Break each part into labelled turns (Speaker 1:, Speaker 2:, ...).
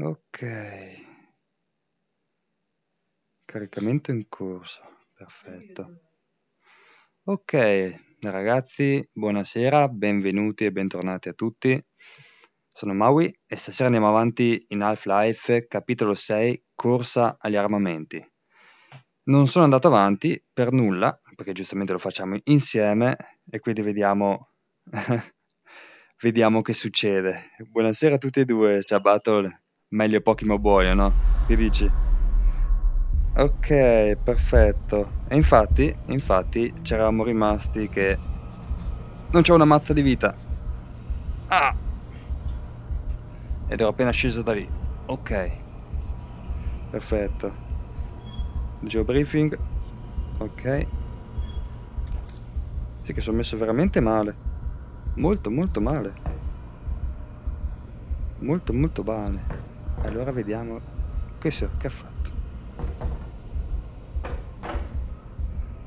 Speaker 1: Ok. Caricamento in corso. Perfetto. Ok, ragazzi, buonasera, benvenuti e bentornati a tutti. Sono Maui e stasera andiamo avanti in Half-Life capitolo 6, corsa agli armamenti. Non sono andato avanti per nulla, perché giustamente lo facciamo insieme e quindi vediamo, vediamo che succede. Buonasera a tutti e due, ciao Battle, meglio pochi ma buoni, no? Che dici? Ok, perfetto. E infatti, infatti, c'eravamo rimasti che non c'è una mazza di vita. Ah! Ed ero appena sceso da lì. Ok. Perfetto. Geobriefing. Ok. Sì che sono messo veramente male. Molto, molto male. Molto, molto male. Allora vediamo. Che, so, che ha fatto?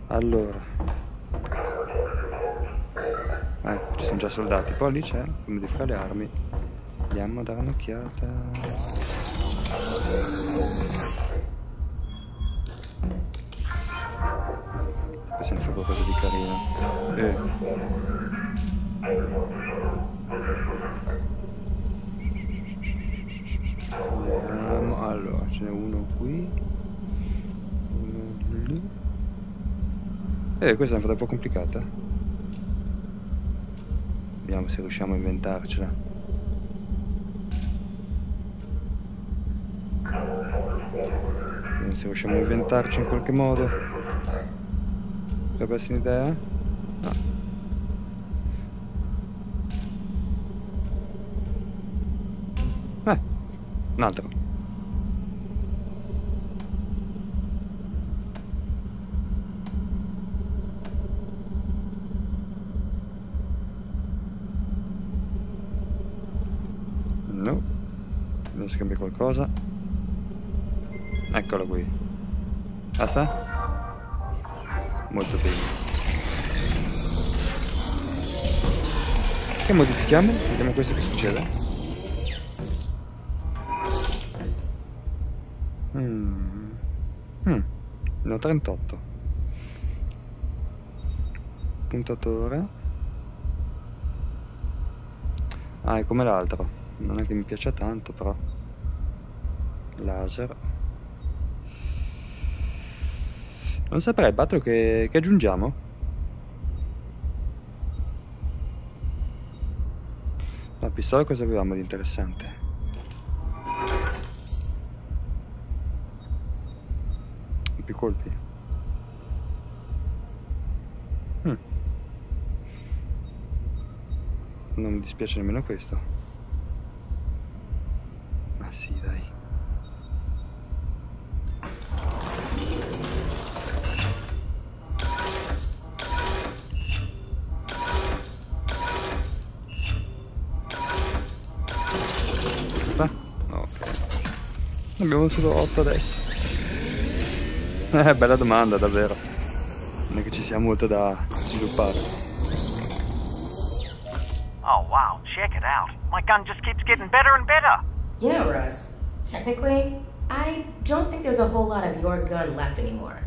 Speaker 1: Allora. Ecco, ci sono già soldati. Poi lì c'è, come di fare le armi. Andiamo a dare un'occhiata. Poi se ne fa qualcosa di carino. Eh. Andiamo. Allora, ce n'è uno qui. Uno lì. Eh, questa è una cosa un po' complicata. Vediamo se riusciamo a inventarcela. Vediamo se riusciamo a inventarci in qualche modo. Potrebbe essere un'idea? No. Un altro. No. Non si cambia qualcosa. Eccolo qui. Basta? Molto bene. Che modifichiamo? Vediamo questo che succede. 38. Puntatore. Ah, è come l'altro. Non è che mi piaccia tanto, però. Laser. Non saprei, Battle, che, che aggiungiamo? La pistola cosa avevamo di interessante? Più colpi. Mm. Non mi dispiace nemmeno questo. Ma sì, dai. Sta? Ok. Abbiamo solo 8 adesso. Eh, bella domanda, davvero. Non è che ci sia molto da sviluppare.
Speaker 2: Oh, wow, check it out. My gun just keeps getting better and better.
Speaker 3: You know, Russ, technically, I don't think there's a whole lot of your gun left anymore.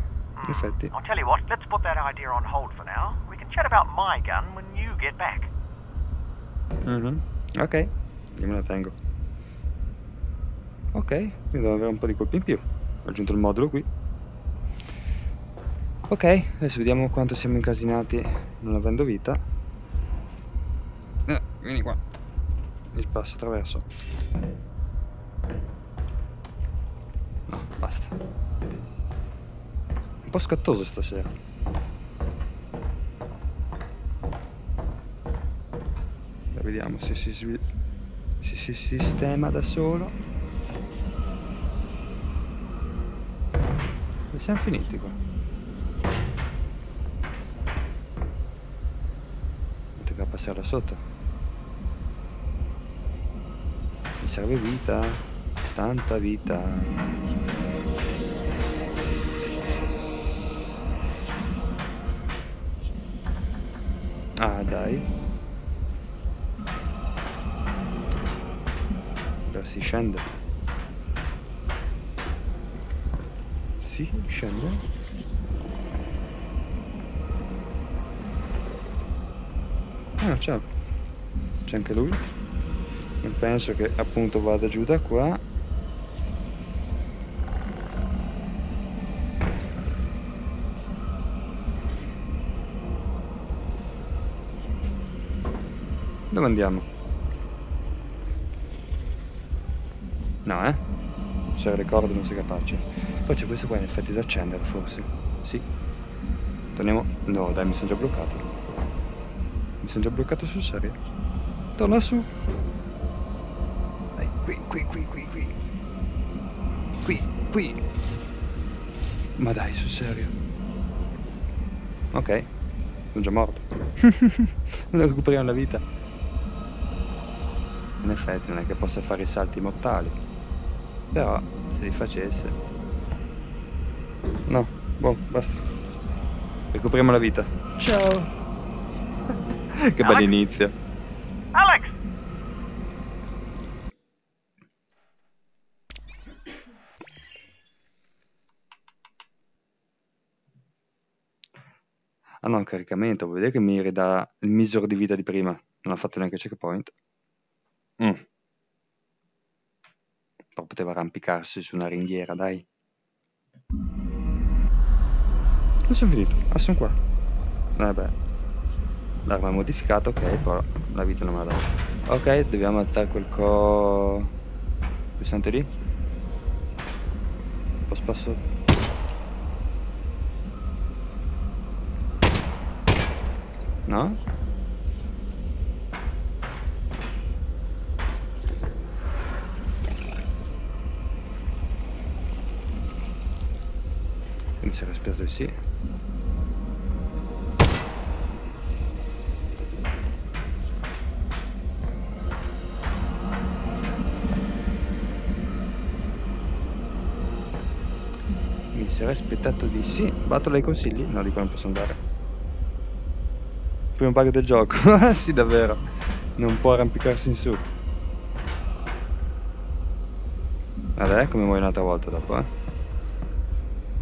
Speaker 1: In effetti.
Speaker 2: I'll tell you what, let's put that idea on hold for now. We can chat about my gun when you get back.
Speaker 1: Mhm. Ok, io me la tengo. Ok, quindi devo avere un po' di colpi in più. Ho aggiunto il modulo qui. Ok, adesso vediamo quanto siamo incasinati non avendo vita. Eh, vieni qua. Il passo attraverso. No, basta. Un po' scattoso stasera. Vediamo se si, se si sistema da solo. E siamo finiti qua. forse era sotto. Mi serve vita tanta vita. Ah dai. Allora si scende. Si scende. Ah, ciao. C'è anche lui. Non penso che appunto vada giù da qua. Dove andiamo? No, eh? Se ricordo non sei capace. Poi c'è questo qua in effetti da accendere forse. Sì. Torniamo. No, dai, mi sono già bloccato. Sono già bloccato sul serio. Torna su. Dai, qui, qui, qui, qui, qui. Qui, qui. Ma dai, sul serio. Ok. Sono già morto. non recuperiamo la vita. In effetti non è che possa fare i salti mortali. Però se li facesse. No, boh, basta. Recuperiamo la vita. Ciao. Che
Speaker 2: Alex?
Speaker 1: bell'inizio.
Speaker 2: Alex!
Speaker 1: Ah no, caricamento, vuol dire che mi ridà il misero di vita di prima. Non ha fatto neanche checkpoint. Mm. Però poteva arrampicarsi su una ringhiera, dai. Dove sono finito? Ah, sono qua. Vabbè. L'arma è modificata, ok, però la vita non me la dà. Ok, dobbiamo alzare quel co... Pulsante lì. Posso passo... No? Mi si era spiegato di sì. Aspettato di sì. Battola ai consigli? No, di qua non posso andare. Primo bug del gioco. Sì, davvero. Non può arrampicarsi in su. Vabbè, come muoio un'altra volta dopo, eh.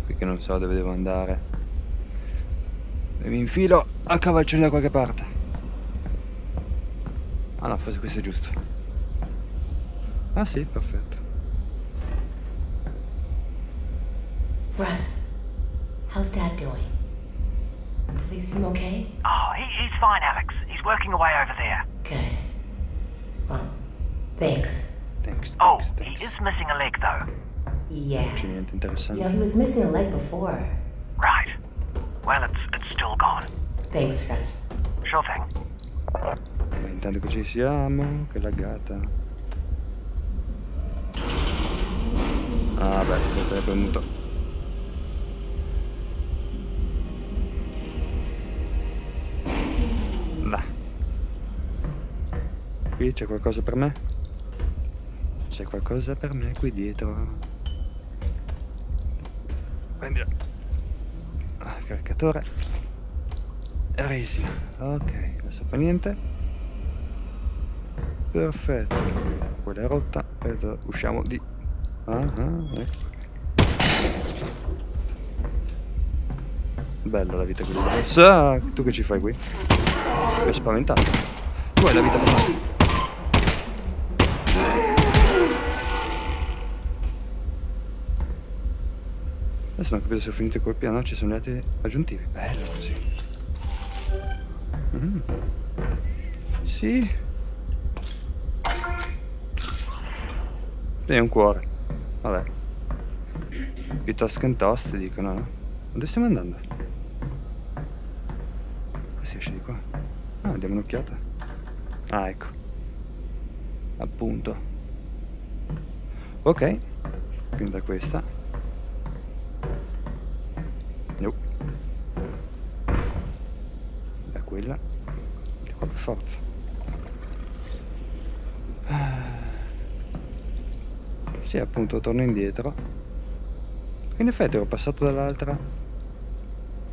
Speaker 1: Qui che non so dove devo andare. E mi infilo a cavalcione da qualche parte. Ah no, forse questo è giusto. Ah sì, perfetto.
Speaker 3: How's Dad doing? Does he seem okay?
Speaker 2: Oh, he, he's fine, Alex. He's working away over there.
Speaker 3: Good. Well, thanks.
Speaker 1: Thanks,
Speaker 2: Oh,
Speaker 1: thanks,
Speaker 2: he is missing a leg, though.
Speaker 3: Yeah.
Speaker 1: Non c'è niente
Speaker 3: You know, he was missing a leg before.
Speaker 2: Right. Well, it's it's still gone.
Speaker 3: Thanks, Russ.
Speaker 2: Sure thing.
Speaker 1: Ma intanto che ci siamo, che laggata. Ah beh, te l'hai Qui c'è qualcosa per me? C'è qualcosa per me qui dietro. Prendilo. Ah, caricatore. Resi. Ok, adesso fa niente. Perfetto. Quella è rotta. Aspetta, usciamo di... Ah, ah, ecco. Bella la vita qui. Sa, tu che ci fai qui? Mi hai spaventato. Tu hai la vita per me. Adesso non capito se ho finito i colpi. Ah no, ci sono gli altri aggiuntivi. Bello così. Mm. Sì. E un cuore. Vabbè. Piuttosto che toast, dicono, no? Dove stiamo andando? Come si esce di qua? Ah, diamo un'occhiata. Ah, ecco. Appunto. Ok. Quindi da questa. appunto torno indietro. In effetti ero passato dall'altra.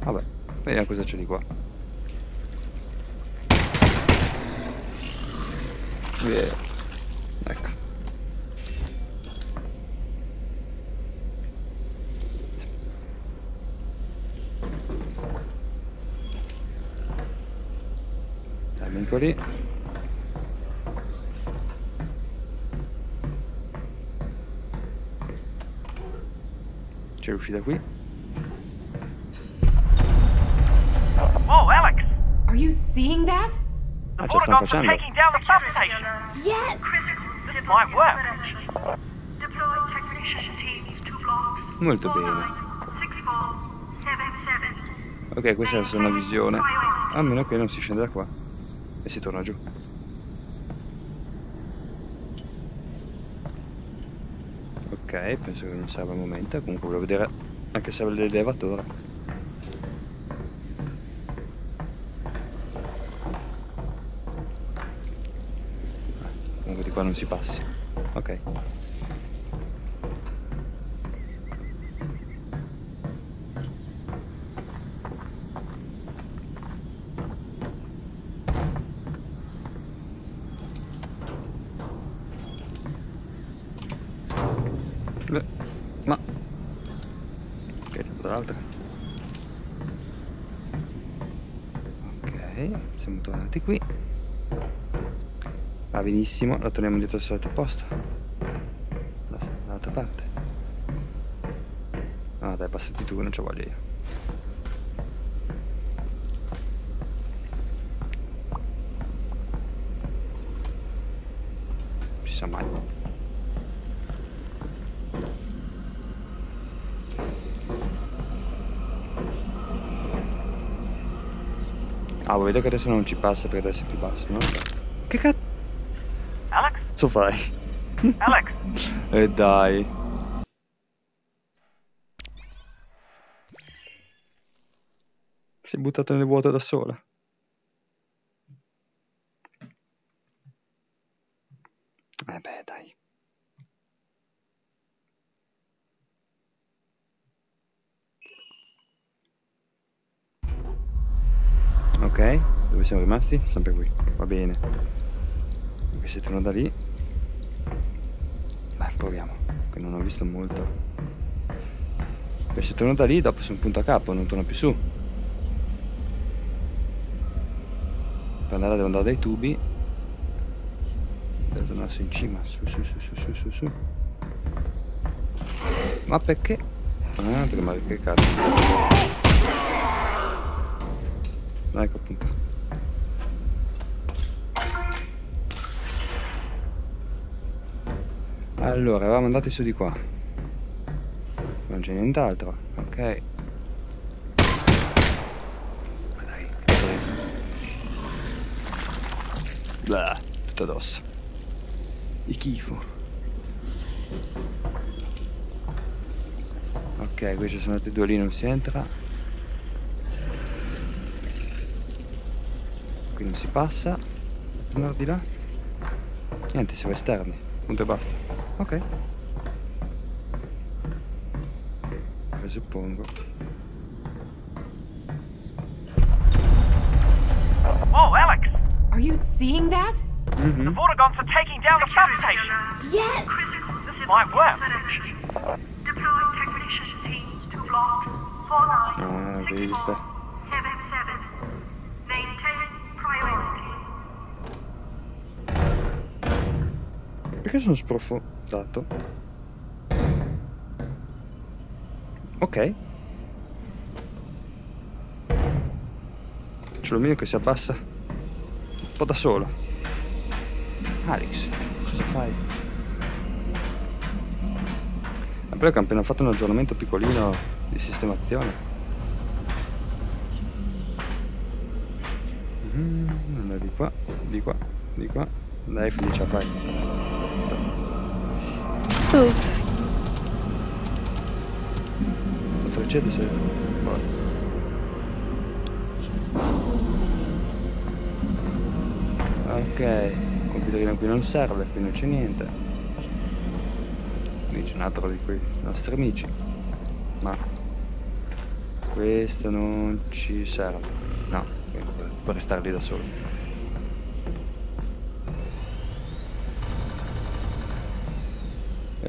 Speaker 1: Vabbè vediamo cosa c'è di qua. Yeah. ecco. Dammi lì. C'è l'uscita qui.
Speaker 2: Whoa, Alex!
Speaker 4: Are you seeing that?
Speaker 1: Ah, ce la stanno facendo.
Speaker 4: Yes!
Speaker 2: Might work.
Speaker 1: Molto bene.
Speaker 5: 6477.
Speaker 1: Ok, questa è una visione. A meno che non si scende da qua. E si torna giù. Ok, penso che non serva al momento. Comunque volevo vedere anche se serve l'elevatore. Comunque di qua non si passi. Ok. Beh, ma... Ok, tra l'altra. Ok, siamo tornati qui. Va benissimo, la torniamo dietro al solito posto. Da- Dall'altra parte. Ah dai, passati tu, non ci voglio io. Ci sa mai. Ah, vedo che adesso non ci passa perché adesso è più basso, no? Che
Speaker 2: Alex?
Speaker 1: Cazzo fai?
Speaker 2: Alex?
Speaker 1: E dai. Si è buttato nel vuoto da sola. Eh beh, dai. Ok, dove siamo rimasti? Sempre qui, va bene. Qui si torna da lì. Proviamo, che non ho visto molto. Poi se torno da lì, dopo sono punto a capo, non torno più su. Per andare devo andare dai tubi. Devo tornare su in cima, su su su su su su su. Ma perché? Ah, perché ma che cazzo. Ecco appunto. Allora, eravamo andati su di qua. Non c'è nient'altro. Ok. Ma dai, che preso. Blah, tutto addosso. Di schifo. Ok, qui ci sono altri due lì, non si entra. Qui non si passa. Andare di là. Niente, siamo esterni. Punto e basta. Ok. Presuppongo.
Speaker 2: Whoa, Alex!
Speaker 4: Are you seeing that?
Speaker 2: The
Speaker 1: Mhm.
Speaker 2: Vortigons are taking down the substation.
Speaker 4: Yes!
Speaker 2: This might work.
Speaker 5: Deploy technician teams to blocks. 49
Speaker 1: Ah, vedi te.
Speaker 5: 77. Maintain priority.
Speaker 1: Perché sono sprofondato? Ok. C'è l'omino che si abbassa un po' da solo. Alex, cosa fai? Ma però che hanno appena fatto un aggiornamento piccolino di sistemazione. Mm, allora di qua, di qua, di qua. Dai, Felicia, vai. La freccetta se... Poi. Ok, il computerino qui non serve, qui non c'è niente. Qui c'è un altro di quei nostri amici. Ma questo non ci serve. No, può restare lì da solo.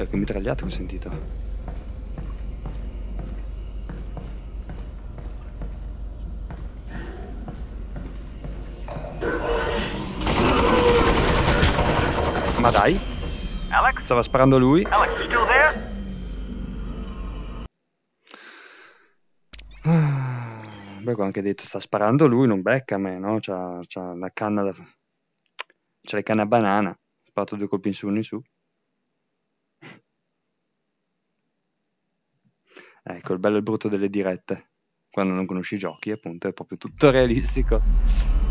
Speaker 1: Eh, che mitragliato ho sentito. Ma dai,
Speaker 2: Alex?
Speaker 1: stava sparando lui.
Speaker 2: Alex, you still there?
Speaker 1: Ah, Beh, ho anche detto, sta sparando lui, non becca a me, no? C'ha, c'ha la canna da... C'ha le canne a banana. Sparato due colpi in su, uno in su. Ecco, il bello e il brutto delle dirette. Quando non conosci i giochi, appunto, è proprio tutto realistico.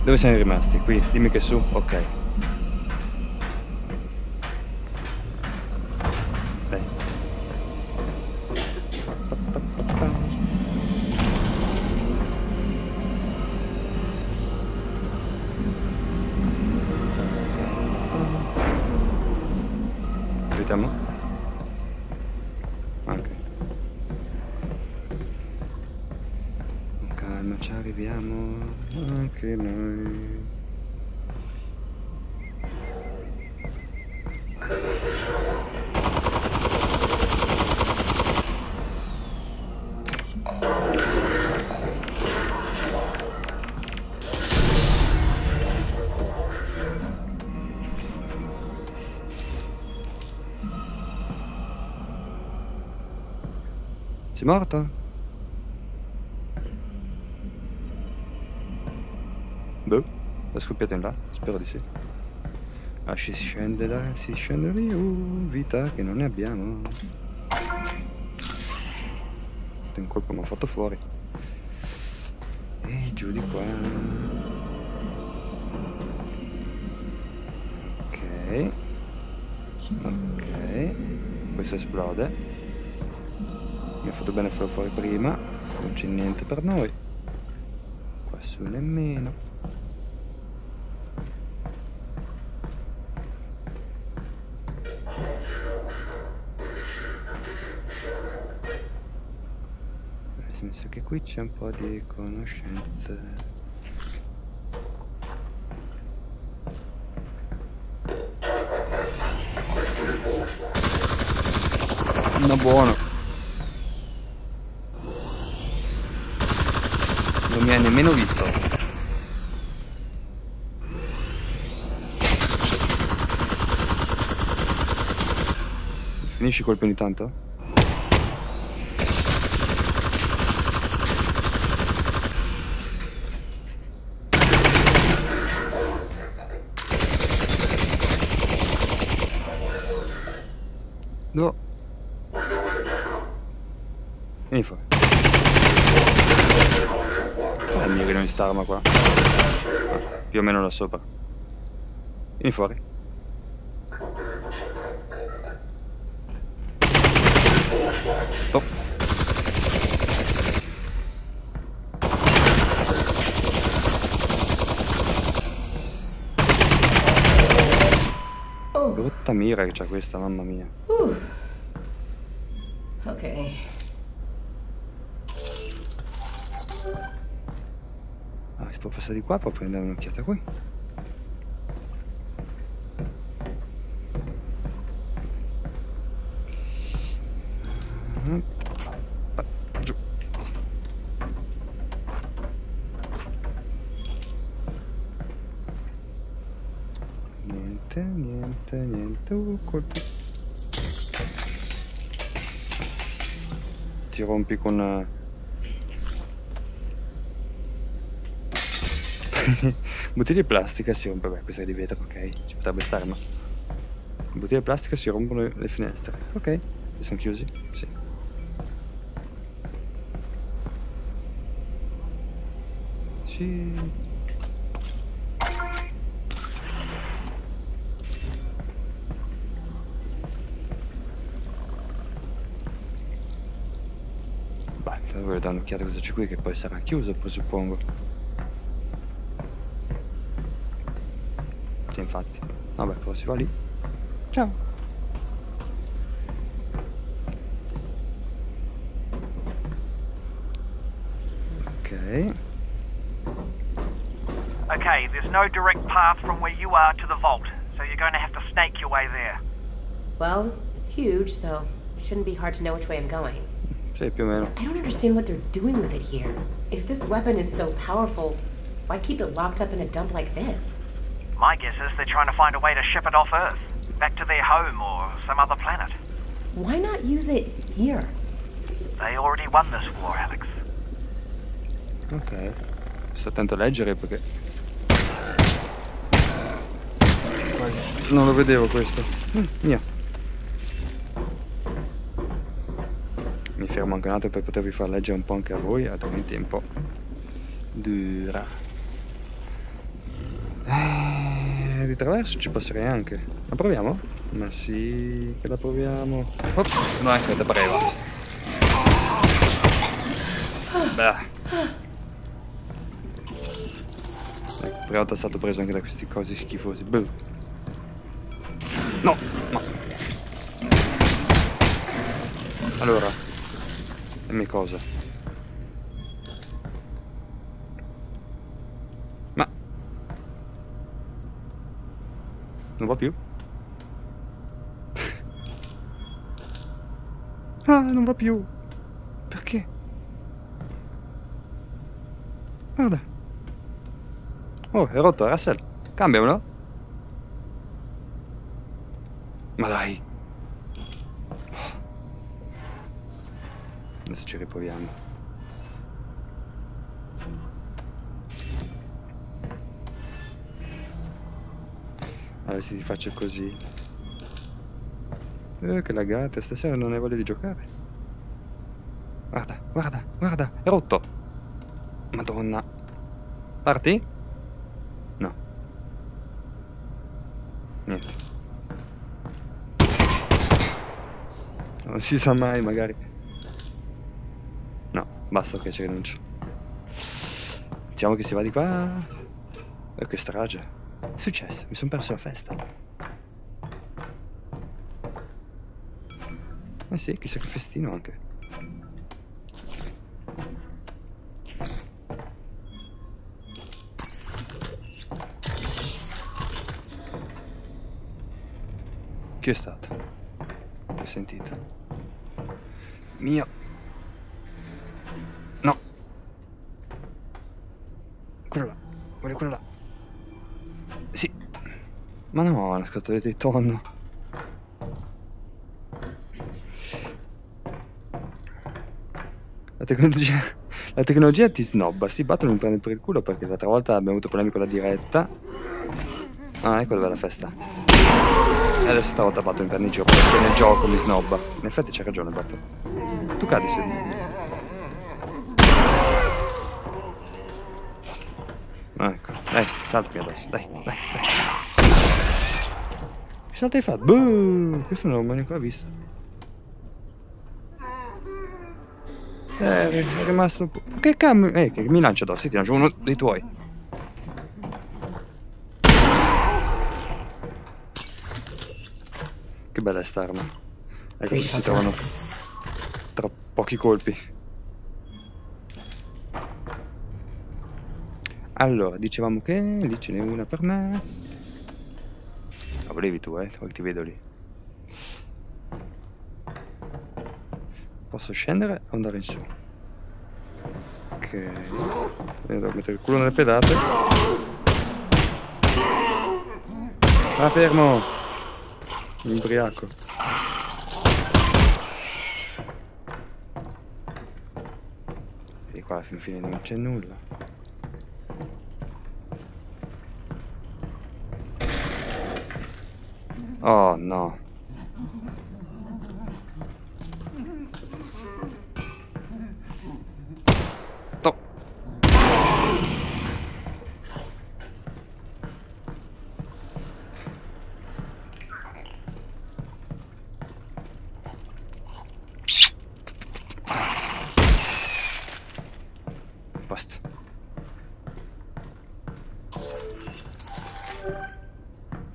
Speaker 1: Dove siamo rimasti? Qui, dimmi che su. Ok. Morto? Boh, è scoppiato in là? Spero di sì. Ah, si scende da, si scende giù, vita che non ne abbiamo. Un colpo mi ha fatto fuori. E giù di qua. Ok. Ok. Questo esplode. Fatto bene farlo fuori prima. Non c'è niente per noi. Qua su nemmeno. Eh, Mi sa che qui c'è un po' di conoscenze. No buono. Non mi hai nemmeno visto. Finisci i colpi ogni tanto? No. Vieni fuori. È il mio che non sta arma qua. Più o meno là sopra. Vieni fuori. Top. Brutta mira che c'ha questa, mamma mia.
Speaker 3: whew. Okay.
Speaker 1: Può passare di qua, può prendere un'occhiata qui. Giù. Niente, niente, niente. Uh, colpi. Ti rompi con... bottiglie di plastica si rompe, beh, questa è di vetro, ok, ci potrebbe stare, ma bottiglie di plastica si rompono le, finestre, ok, sono chiusi, sì. Sì. Beh, dovrei dare un'occhiata cosa c'è qui, che poi sarà chiuso, presuppongo. Sì, infatti. Vabbè, poi si va lì. Ciao. Ok.
Speaker 2: Okay, there's no direct path from where you are to the vault, so you're going to have to snake your way there.
Speaker 3: Well, it's huge, so it shouldn't be hard to know which way I'm going.
Speaker 1: Sì, più o meno.
Speaker 3: I don't understand what they're doing with it here. If this weapon is so powerful, why keep it locked up in a dump like this?
Speaker 2: My guess is they're trying to find a way to ship it off Earth. back to their home or some other planet.
Speaker 3: Why not use it here?
Speaker 2: They already won this war, Alex.
Speaker 1: Ok. Sto attento a leggere perché... Quasi. Non lo vedevo questo. Mm. Mi fermo anche un attimo per potervi far leggere un po' anche a voi, altrimenti è un po' dura. Eh, di traverso ci passerei anche. La proviamo? Ma sì, che la proviamo. Ops, no, ecco, da breva. Beh. Ecco, è stato preso anche da questi cosi schifosi. Boh. No, no. Allora, dimmi cosa. Non va più? ah, non va più. Perché? Guarda. Oh, è rotto, Russell. Cambiamelo. Ma dai. Adesso ci riproviamo. Allora se ti faccio così. Eh, che lagate, stasera non hai voglia di giocare. Guarda, guarda, guarda, è rotto. Madonna. Parti? No. Niente. Non si sa mai, magari. No, basta che ci rinuncio. Diciamo che si va di qua. E che strage. È successo? Mi sono perso la festa. Eh sì, chissà che festino anche. Chi è stato? Ho sentito. Mio. Scatoletta di tonno. La tecnologia, la tecnologia ti snobba, si battono mi prende per il culo perché l'altra volta abbiamo avuto problemi con la diretta. Ah, ecco dov'è la festa. E adesso stavolta batto in giro perché nel gioco mi snobba. In effetti c'ha ragione, batto. Tu cadi su. Ah, ecco, dai, saltami adesso, dai, dai, dai. Hai fatto? Buh, questo non l'ho mai ancora visto. Eh, è rimasto un po'... Che cambio? Eh, che mi lancia addosso, ti lancio uno dei tuoi. Che bella è sta arma. Ecco, si trovano tra pochi colpi. Allora, dicevamo che lì ce n'è una per me. La volevi tu, eh? Ti vedo lì. Posso scendere o andare in su? Ok. Devo mettere il culo nelle pedate. Ah, fermo! Mi ubriaco. E qua alla fin fine non c'è nulla. Oh no. No. Basta.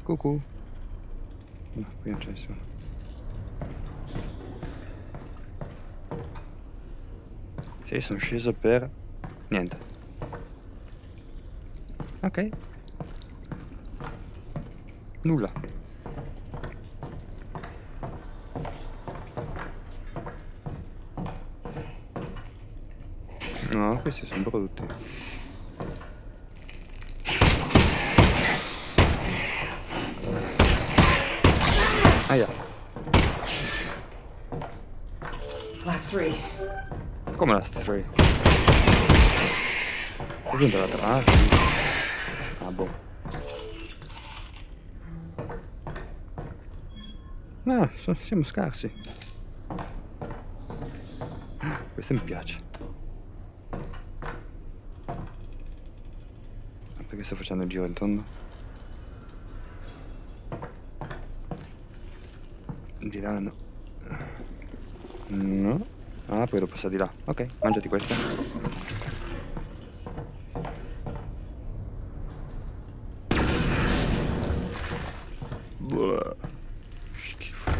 Speaker 1: Cucù. No, qui non c'è nessuno. Sì, sono sceso per... Niente. Ok. Nulla. No, questi sono brutti. Aia,
Speaker 3: Last three.
Speaker 1: come la free? Ho vinto la tra... Ah. Ah, boh. No, siamo scarsi. Ah, Questo mi piace. Ma Perché sto facendo il giro in là no. Ah, poi lo passa di là. Ok, mangiati questa. Buah. Schifo.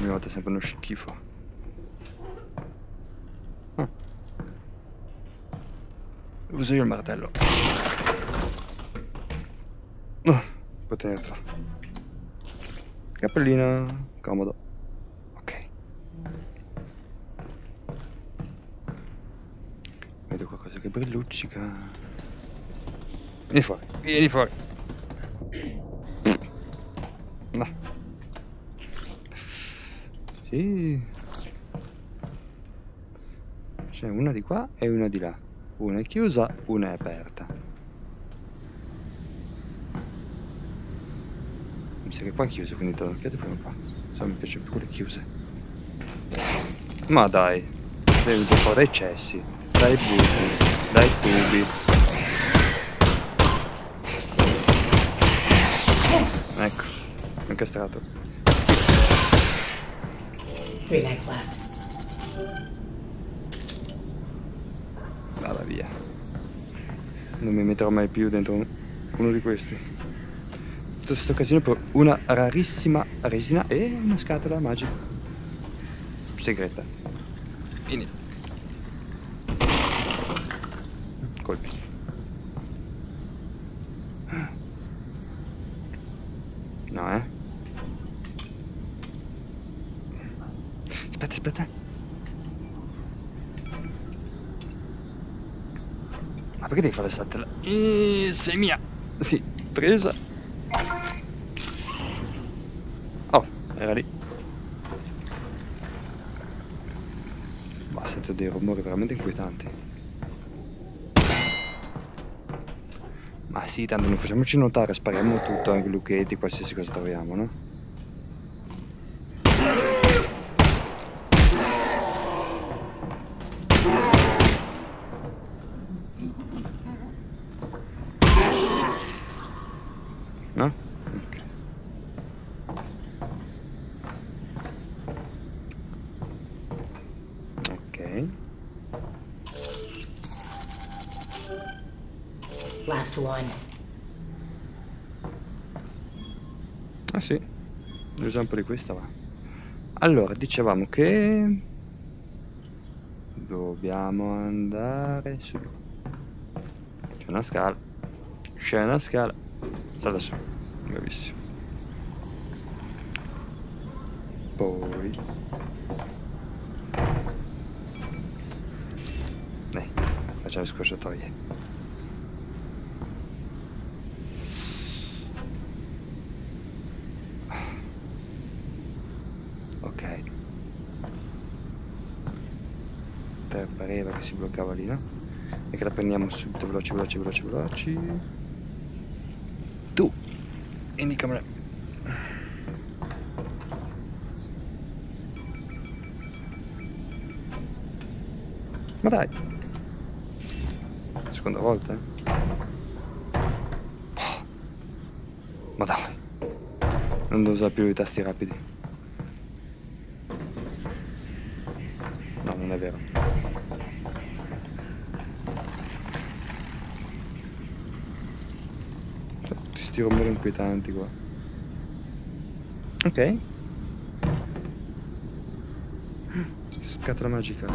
Speaker 1: Volta è sempre uno schifo. Ah. Uso io il martello. Ah, può tenerlo. Cappellina, comodo. Ok. Vedo qualcosa che brilluccica. Vieni fuori, vieni fuori. No. Sì. C'è una di qua e una di là. Una è chiusa, una è aperta. Mi sa che qua è chiuso, quindi do un'occhiata prima qua. Se mi piace più quelle chiuse. Ma dai, venuto fuori dai cessi, dai buchi, dai tubi. Ecco, incastrato.
Speaker 3: Three nights left.
Speaker 1: Vada via. Non mi metterò mai più dentro un- uno di questi. Tutto questo casino per una rarissima resina e una scatola magica. Segreta. Vieni. Colpi. No, eh? Aspetta, aspetta. Ma perché devi fare saltare? Eh, sei mia! Sì, presa. Oh, era lì. Ma sento dei rumori veramente inquietanti. Ma sì, tanto non facciamoci notare, spariamo tutto, anche lucchetti, qualsiasi cosa troviamo, no?
Speaker 3: Last one.
Speaker 1: Ah sì, un po' di questa va. Allora, dicevamo che dobbiamo andare su. C'è una scala. C'è una scala. Salta su. Bravissimo. Poi. Dai, facciamo le scorciatoie. Ok. Te pareva che si bloccava lì, no? E che la prendiamo subito, veloci, veloci, veloci, veloci. Tu, indicamela. Ma dai. Seconda volta, eh? Ma dai. Non devo usare più i tasti rapidi. No, non è vero. Cioè, tutti sti rumori inquietanti qua. Ok. Scatola magica.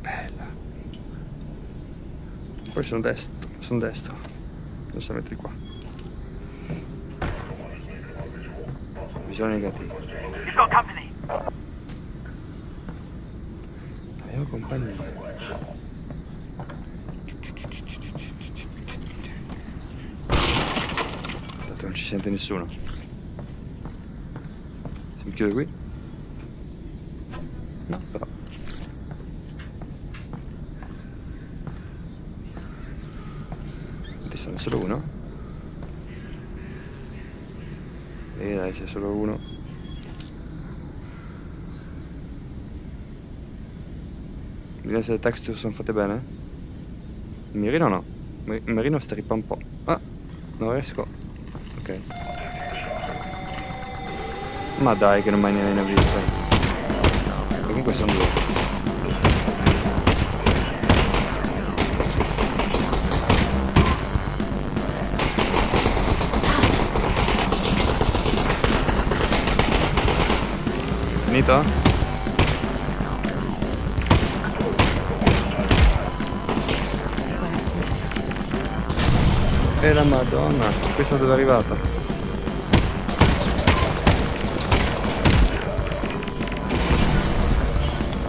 Speaker 1: Bella. Poi sono destro, sono destro. Non so mettere qua. Visione negativa.
Speaker 2: You've got company.
Speaker 1: Abbiamo compagnia. Ci sente nessuno. Se mi chiudo qui? No, però. Ne è solo uno? E dai, c'è solo uno. Le texture sono fatte bene. Il mirino no. Il mirino stripa un po'. Ah, non riesco. Ma dai che non mai ne ne ho viste. Comunque sono due. Finito? E la madonna, questa dove è arrivata?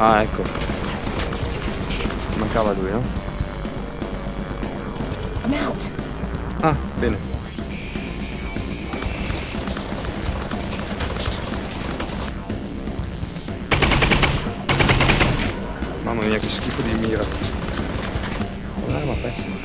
Speaker 1: Ah, ecco. Mancava lui, no?
Speaker 3: I'm out.
Speaker 1: Ah, bene. Mamma mia, che schifo di mira. Un'arma pessima.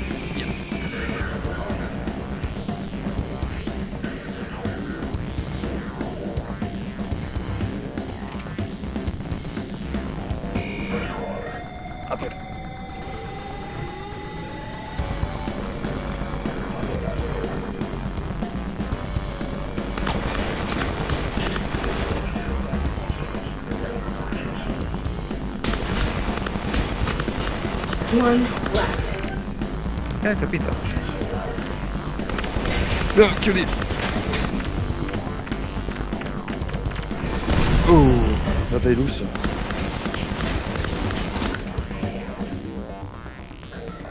Speaker 1: Eh, capito. No, chiudi. Uh, data di lusso.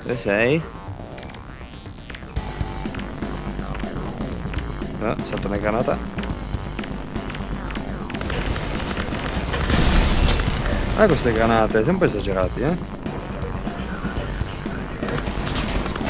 Speaker 1: Dove sei? Ah, salta una granata. Ah, queste granate, po' esagerati, eh?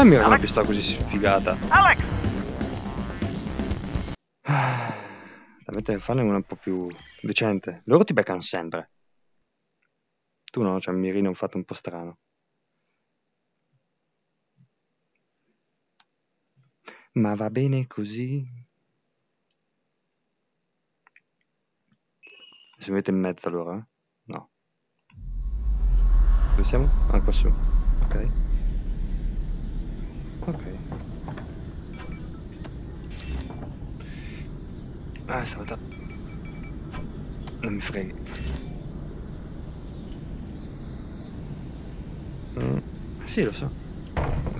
Speaker 1: Fammi una
Speaker 2: Alex?
Speaker 1: pistola così sfigata.
Speaker 2: Alex!
Speaker 1: Ah, Da mettere a farne una un po' più decente. Loro ti beccano sempre. Tu no, c'è un mirino fatto un po' strano. Ma va bene così? Si mette in mezzo allora? eh? No. Dove siamo? Ah, qua su. Ok. Ok. Ah, stavolta... Non mi freghi. Mm, Sì, lo so. Ok.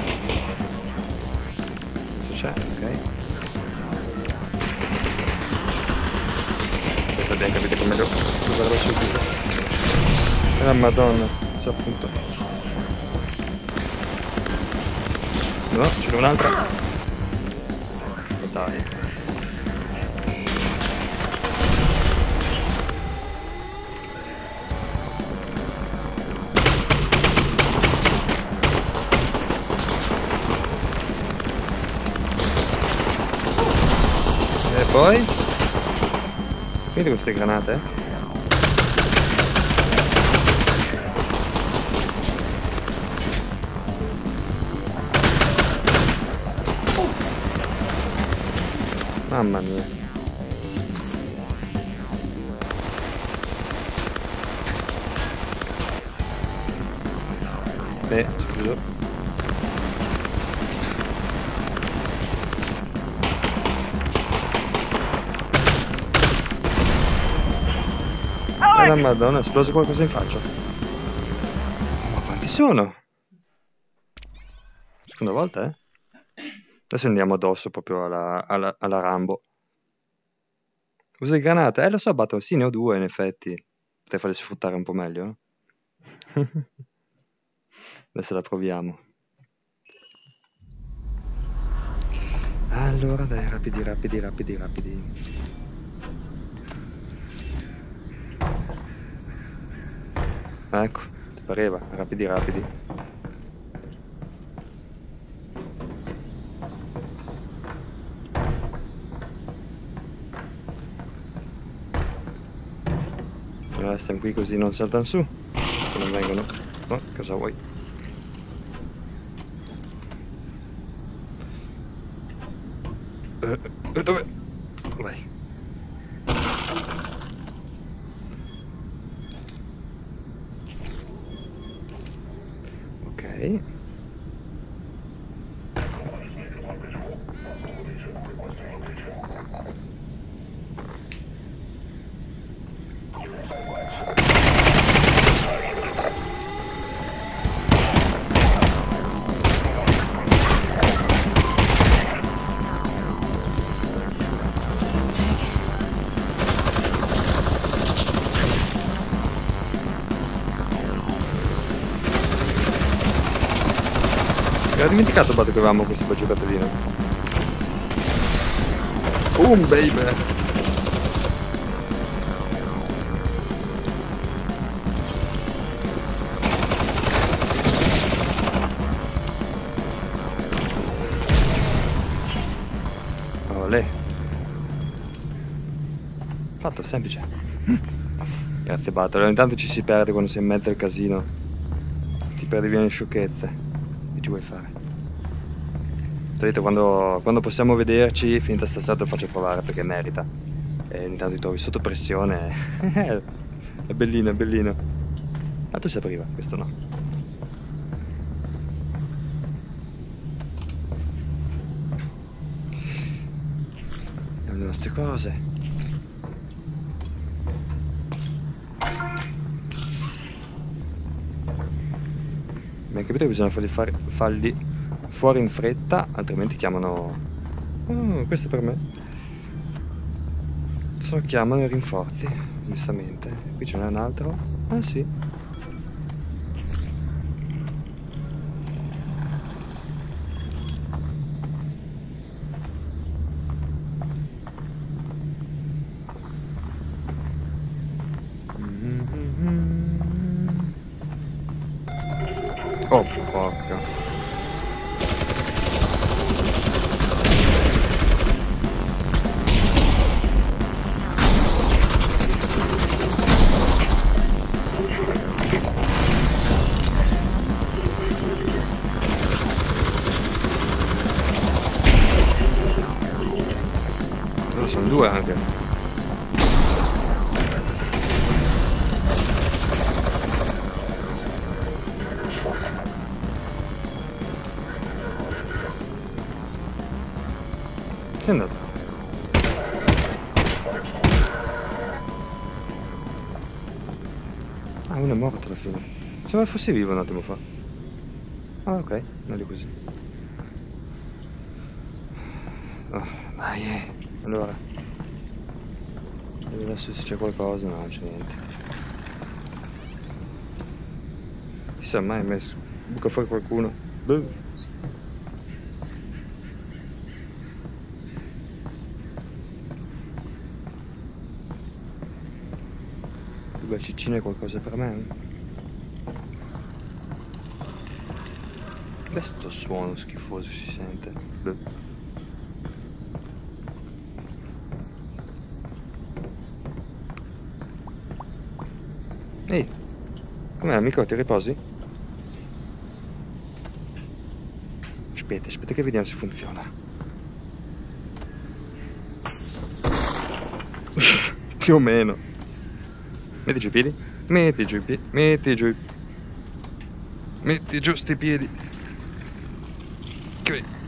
Speaker 1: c'è, ok. Aspetta, abbiamo capito è meglio usarlo subito. Ah madonna, sì appunto. No, ce n'è un'altra. Poi? Vedi queste granate? Mamma mia. La madonna, è esploso qualcosa in faccia. Ma quanti sono? Seconda volta, eh? Adesso andiamo addosso proprio alla, alla, alla Rambo. Usa di granate? Eh, lo so, Battle, sì, ne ho due in effetti. Potrei farli sfruttare un po' meglio, no? Adesso la proviamo. Allora, dai, rapidi, rapidi, rapidi, rapidi. Ecco, ti pareva, rapidi, rapidi. Allora stiamo qui così non saltano su. Non vengono. No, cosa vuoi? Eh, eh, dove? Dimenticato Bado che avevamo questo giocattolino. Boom baby! Fatto, semplice. Grazie Battle, intanto ci si perde quando sei in mezzo al casino. Ti perdi via in sciocchezze. Solito quando, quando possiamo vederci, finita sta strada lo faccio provare perché merita. E intanto ti trovi sotto pressione. è bellino, è bellino. Ma tu si apriva, questo no. Abbiamo le nostre cose. Abbiamo capito che bisogna farli, fare, farli fuori in fretta, altrimenti chiamano... Oh, questo è per me. Se lo chiamano i rinforzi, giustamente. Qui ce n'è un altro. Ah sì. Fosse vivo un attimo fa. Ah, ok, meglio così. Oh, dai, eh. Allora. Vediamo Adesso se c'è qualcosa, no, non c'è niente. Chissà mai messo. Buca fuori qualcuno. Boh. Due ciccine qualcosa per me? Questo suono schifoso si sente. Ehi, com'è amico, ti riposi? Aspetta, aspetta che vediamo se funziona. Più o meno. Metti giù i piedi. Metti giù i piedi. Metti giù i... Metti giù sti piedi.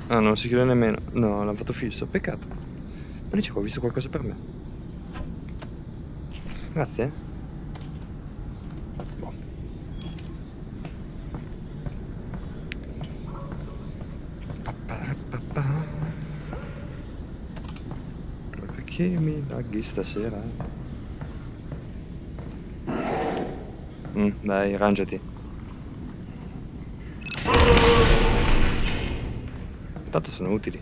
Speaker 1: Ah, non si chiude nemmeno. No, l'hanno fatto fisso. Peccato. Ma dicevo, ho visto qualcosa per me. Grazie. Boh. Mi laghi stasera? Mm, dai, arrangiati. Tanto sono utili.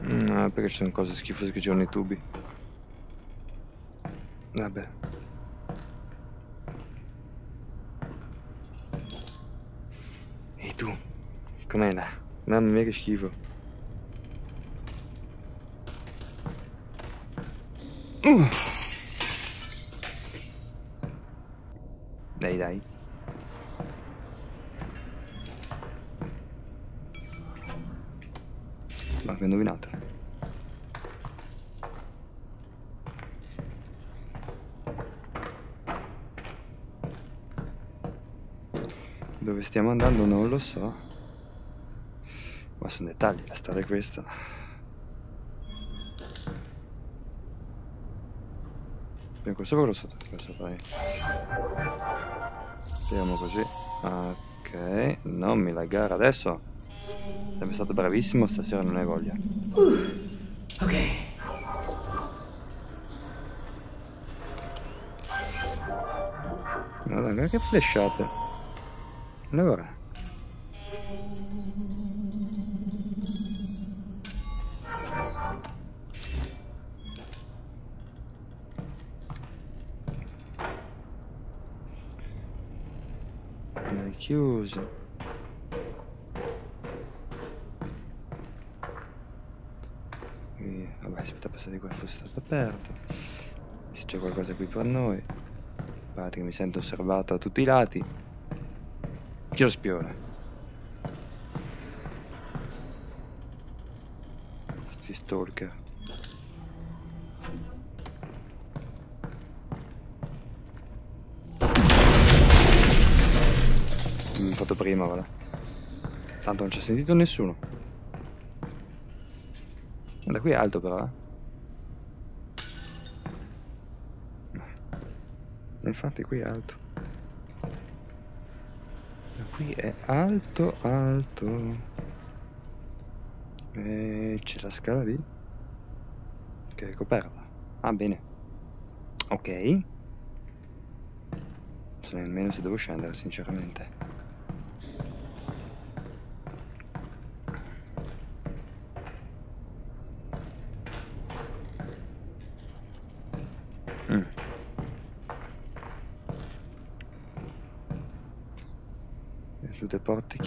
Speaker 1: No, perché ci sono cose schifose che girano i tubi. Vabbè. E tu? Com'è là? Mamma mia che schifo. Uh. Dai dai. Ma che ho indovinato? Dove stiamo andando non lo so. Ma sono dettagli, la strada è questa. Abbiamo questo quello sotto. Questo fai. Speriamo così. Ok, non mi laggare adesso. Sarebbe stato bravissimo, stasera non hai voglia.
Speaker 3: Okay.
Speaker 1: Madonna, che flashate. Allora. Per noi. Guardate che mi sento osservato a tutti i lati. Chi lo spione? Sti stalker. L'ho fatto prima, guarda. Tanto non ci ha sentito nessuno. Da qui è alto però, eh. No. Infatti qui è alto. Qui è alto, alto. E c'è la scala lì. Che è coperta. Ah, bene. Ok. Non so nemmeno se devo scendere, sinceramente. Mm. E Tutte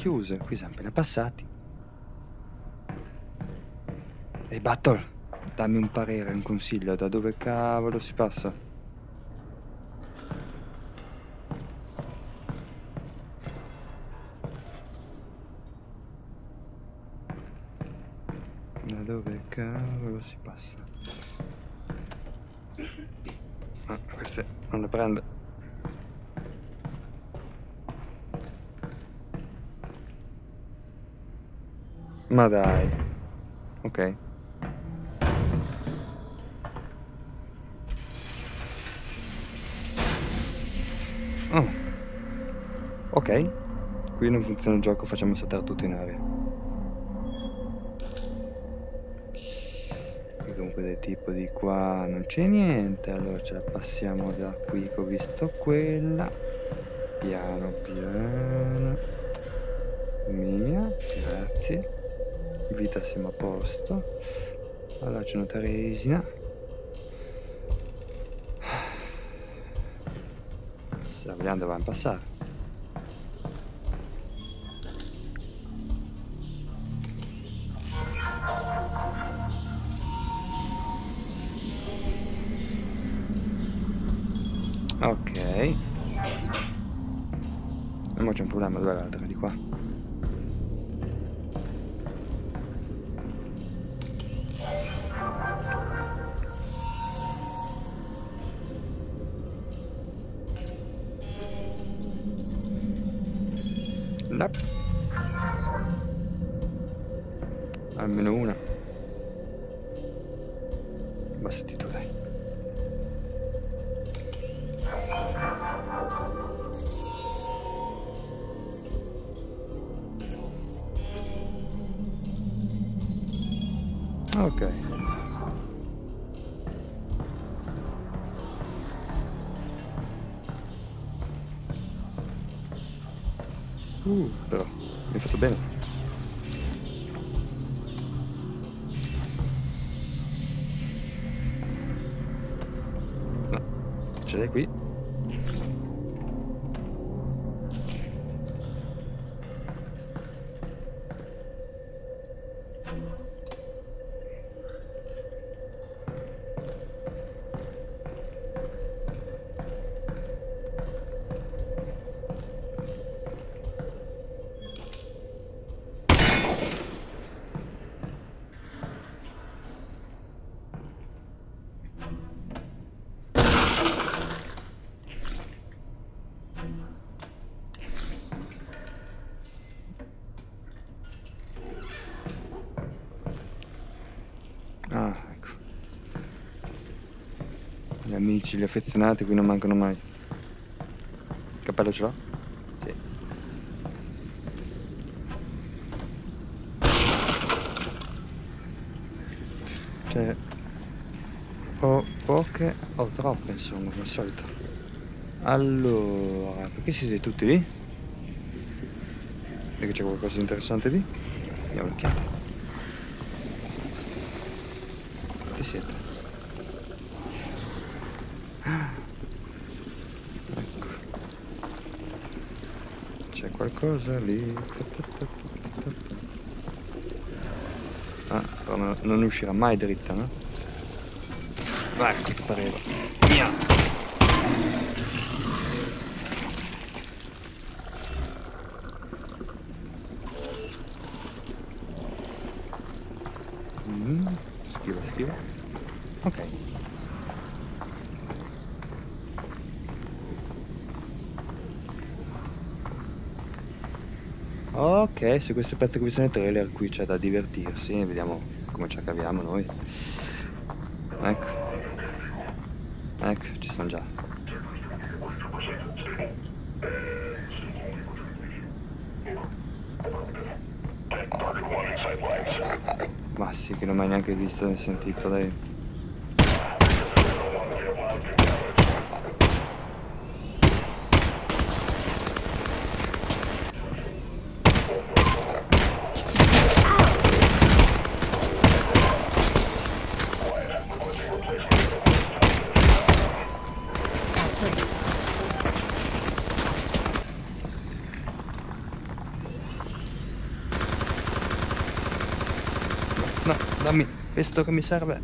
Speaker 1: chiuse, qui siamo appena passati. Ehi Battle, dammi un parere, un consiglio, da dove cavolo si passa? Da dove cavolo si passa? Ah, queste non le prende. Ma dai. Ok. Oh. Ok. Qui non funziona il gioco, facciamo saltare tutto in aria. Qui comunque del tipo di qua non c'è niente, allora ce la passiamo da qui che ho visto quella. Piano piano. Mia, grazie. Vita siamo a posto. Allora c'è una Teresina. Se la vediamo dovevamo passare. Ok. E ma c'è un problema, dove è l'altra? Di qua. Gli affezionati qui non mancano mai. Il cappello ce l'ho? Sì. Cioè, ho poche, ho troppe insomma, come al solito. Allora, perché siete tutti lì? Perché c'è qualcosa di interessante lì? Andiamo a occhiare. Chi siete? Ah, Ecco. Qualcosa lì. Ah, non, uscirà mai dritta, no? Ecco che pareva. Mia! Mm, schiva, schiva. Ok. Ok, su questo pezzo che vi sono trailer qui c'è da divertirsi, vediamo come ci accaviamo noi. Ecco. Ecco, ci sono già. Ma sì, che non mi hai neanche visto né sentito, dai. No, dammi questo che mi serve.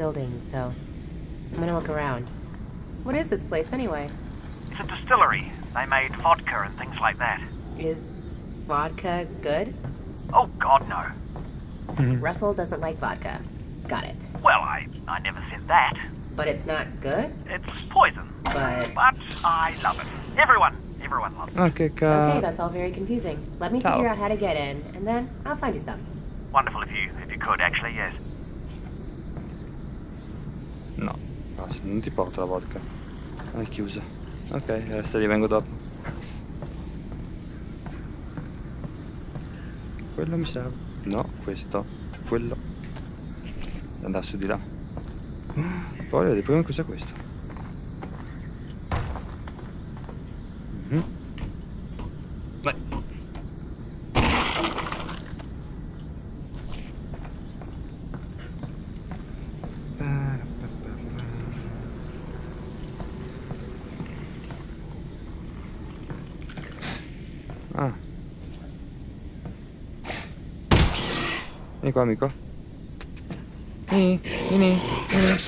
Speaker 2: Building,
Speaker 3: so I'm gonna look around. What is this place anyway?
Speaker 2: It's a distillery. They made vodka and things like that.
Speaker 3: Is vodka good?
Speaker 2: Oh, God, no.
Speaker 3: Russell doesn't like vodka. Got it.
Speaker 2: Well, I, I never said that.
Speaker 3: But it's not good?
Speaker 2: It's poison.
Speaker 3: But.
Speaker 2: But I love it. Everyone, everyone loves it.
Speaker 1: Ah, che
Speaker 3: Okay, that's all very confusing. Let me
Speaker 1: Ciao.
Speaker 3: figure out how to get in, and then I'll find you some.
Speaker 2: Wonderful if you, if you could, actually, yes.
Speaker 1: Non ti porto la vodka. È chiusa. Ok, resta lì, vengo dopo. Quello mi serve. No, questo. Quello. Andare su di là. Poi vedere prima cos'è questo. Mhm. Vai. Ah. Vieni qua, amico. Vieni, vieni, vieni.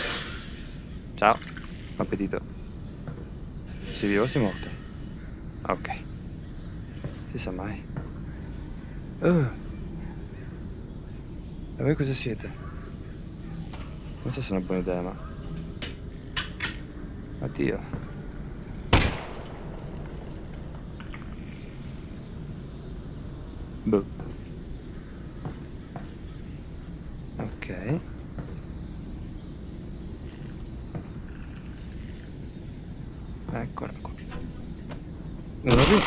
Speaker 1: Ciao. Appetito. Sei vivo o sei morto? Ok. Si sa mai. Uh. E voi cosa siete? Non so se è una buona idea, ma... Addio. Boh. Ok. Eccola qua. Uno lì.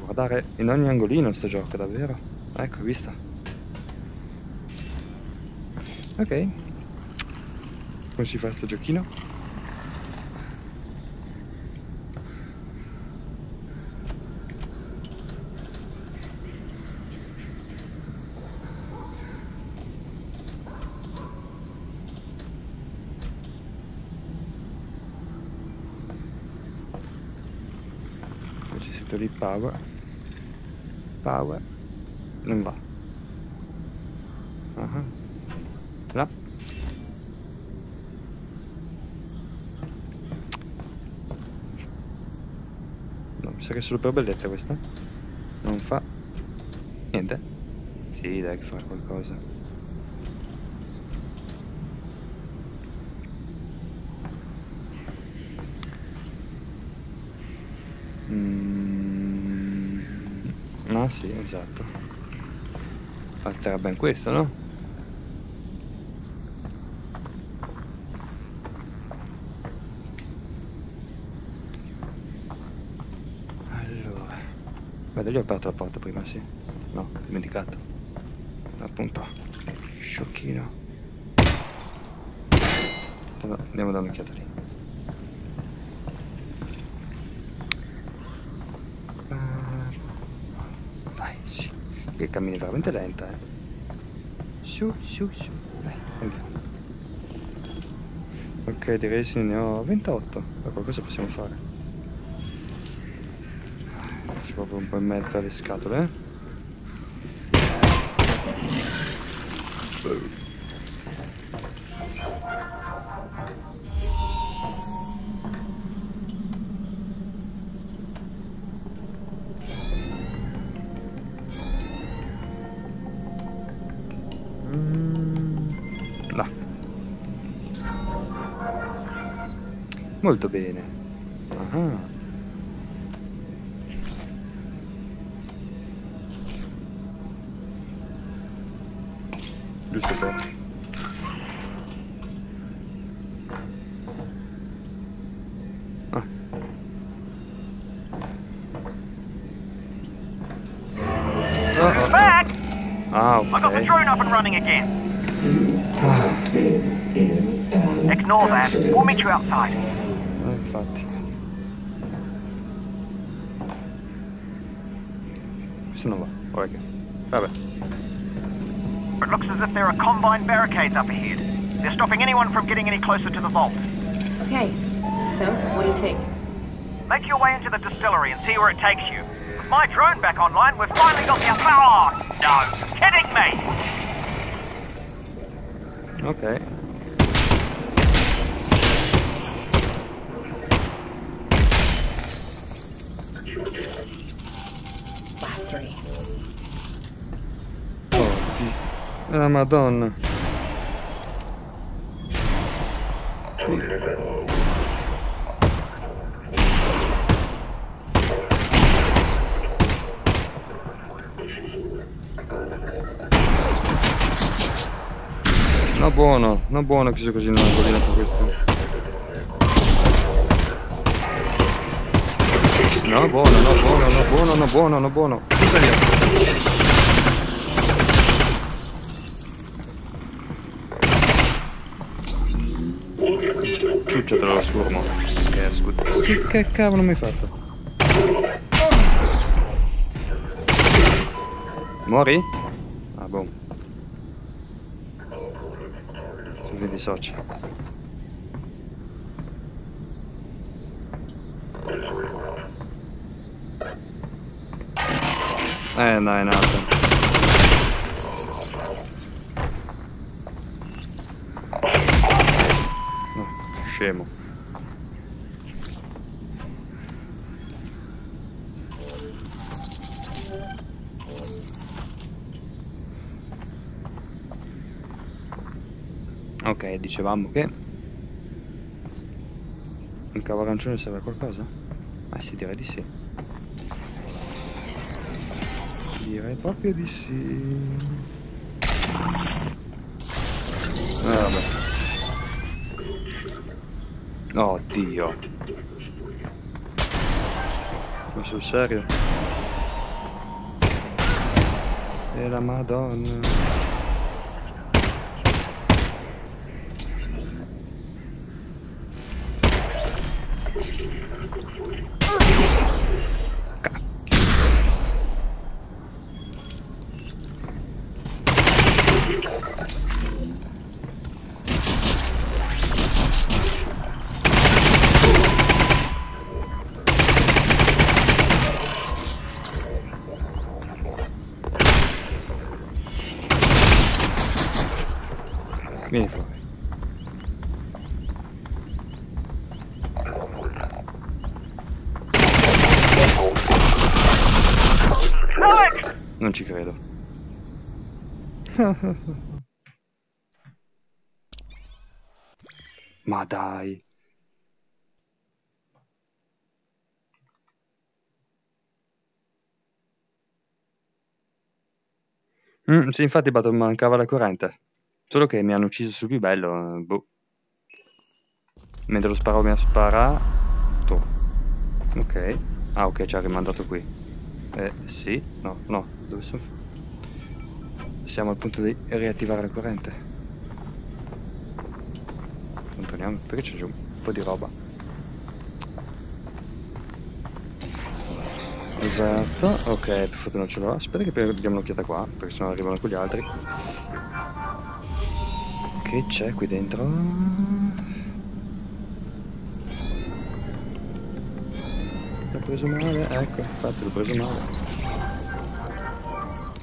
Speaker 1: Guardare in ogni angolino sto gioco, davvero. Ecco, vista. Ok. Come si fa sto giochino? C'è scritto lì power. Power. Non va. Ah. Là. No, mi sa che è solo per bellezza questa. Non fa niente. Sì, dai che fa qualcosa. Mm. Ah sì, esatto. Fatterà ben questo, no? Allora. Guarda, gli ho aperto la porta prima, sì. No, ho dimenticato. Appunto. Sciocchino. Allora, andiamo da un'occhiata lì. Ah. Che cammini veramente lenta, eh. Su. Dai, andiamo. Ok, direi sì, ne ho 28. Ma qualcosa possiamo fare. Ci proprio un po' in mezzo alle scatole, eh. Molto bene. Ah. Giusto. Ah. Oh, oh.
Speaker 2: Back!
Speaker 1: Ah,
Speaker 2: I got the
Speaker 1: ok.
Speaker 2: drone up and running again.
Speaker 1: Ah,
Speaker 2: Ignore that. We'll meet you outside.
Speaker 1: Infatti. questo non va. Ora. Vabbè.
Speaker 2: It looks as if there are combine barricades up ahead. They're stopping anyone from getting any closer to the vault.
Speaker 3: Okay. So, what do you think?
Speaker 2: Make your way into the distillery and see where it takes you. With my drone back online, we've finally got the... Oh, no! Kidding me!
Speaker 1: Ok. La madonna. No buono, no buono sia così nell'angolino con questo. No buono, no buono, no buono, no buono, no buono. Scusa scormo. Che. Che, cavolo mi hai fatto? Muori? Ah, boom. Tu vedi socia. Eh, no, è nato. No, scemo. Dicevamo che il cavo arancione serve a qualcosa? Ah sì, direi di sì. Direi proprio di sì. Ah, vabbè. Oddio. Ma sul serio? E la madonna. Vieni fuori.
Speaker 2: Alex!
Speaker 1: Non ci credo. Ma dai. Mm, sì, infatti Bato mancava la corrente. Solo che mi hanno ucciso sul più bello. eh, Boh. Mentre lo sparavo mi ha sparato. Ok. Ah, ok, ci ha rimandato qui. Eh, sì. No, no. Dove sono? Siamo al punto di riattivare la corrente. Controlliamo. Perché c'è giù un po' di roba. Esatto. Ok, per fortuna ce l'ho. Aspetta che diamo un'occhiata qua, perché sennò arrivano quegli altri. Che c'è qui dentro? L'ho preso male, ecco, infatti l'ho preso male.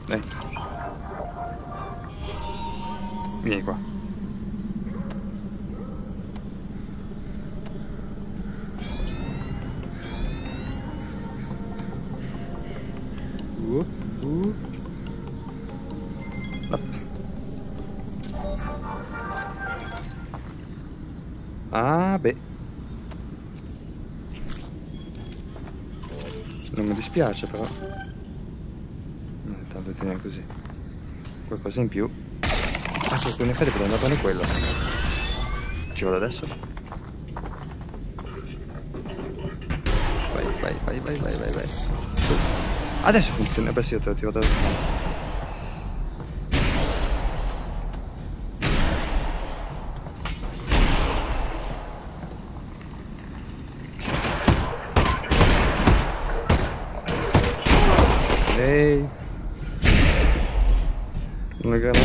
Speaker 1: Dai. Vieni qua. Dispiace però. No, tanto tiene così. Qualcosa in più. Ah, sì, in effetti poteva andare bene quello. Ci vado adesso? Vai, vai, vai, vai, vai, vai, vai. Adesso funziona. Beh sì, ho attivato adesso. Una granata.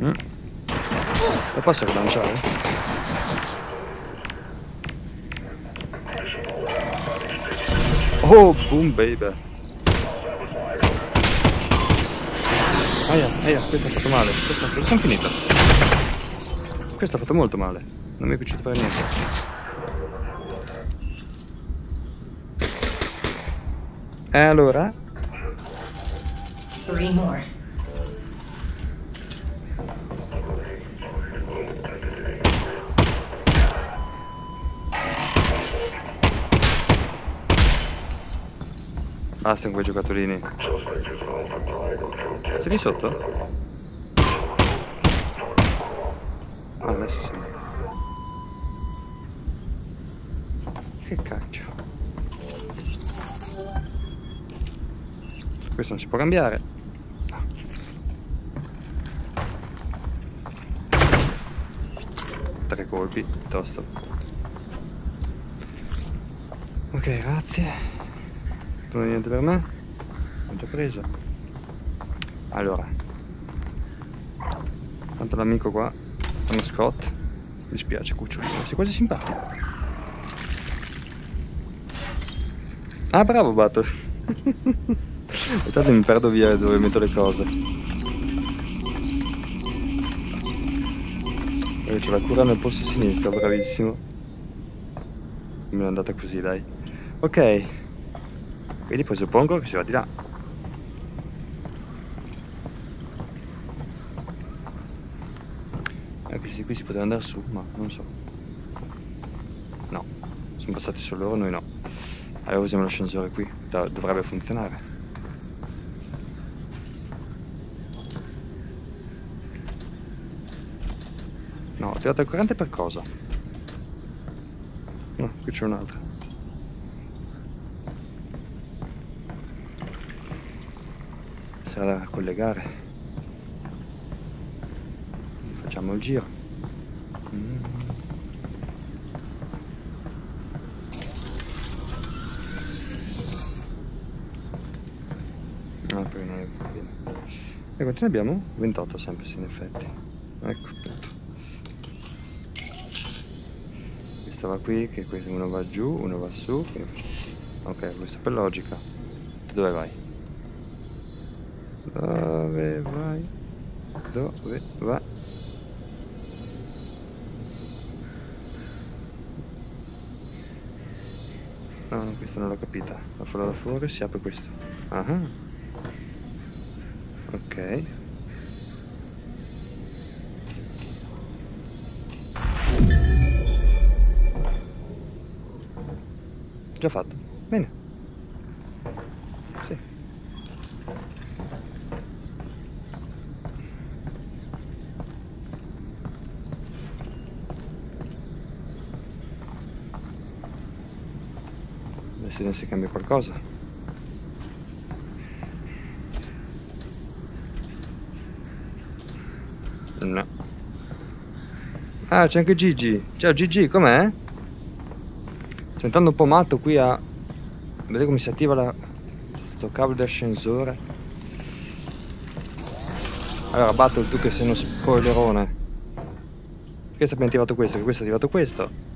Speaker 1: Mm. Lo posso rilanciare? Oh, boom baby. Aia, aia, questo ha fatto male. Questo ha fatto... Sono finito. Questo ha fatto molto male. Non mi è piaciuto per niente. E allora? Basta con quei giocattolini. Sei lì sotto? Ah, adesso sì. Che cacchio. Questo non si può cambiare. Tre colpi, piuttosto. Ok, grazie. Non è niente per me. Ho già preso. Allora. Tanto l'amico qua, uno Scott. Mi dispiace, cucciolo. Sei quasi simpatico. Ah, bravo, Bato. Tanto mi perdo via dove metto le cose. C'è la cura nel posto sinistro, bravissimo. Mi è andata così, dai. Ok. Quindi poi suppongo che si va di là. Eh, questi qui si poteva andare su, ma non so. No, sono passati solo loro, noi no. Allora usiamo l'ascensore qui, Do- dovrebbe funzionare. No, ho tirato il corrente per cosa? No, qui c'è un'altra. Sarà da collegare. Facciamo il giro. Mm. Ah, non è. E quanti ne abbiamo? 28 sempre, sì, in effetti. Ecco. Questo va qui, che uno va giù, uno va su. Ok, questo per logica. Dove vai? Dove vai? Dove vai? No, no, questa non l'ho capita. Da fuori da fuori si apre questo. Ah. Ok. Già fatto. Bene. Sì. Adesso ne si cambia qualcosa. No. Ah, c'è anche Gigi. Ciao Gigi, com'è? Sto un po' matto qui a... Vedete come si attiva la... sto cavo di ascensore. Allora, Battle, tu che sei uno spoilerone. Perché abbiamo attivato questo? Che questo ha attivato questo?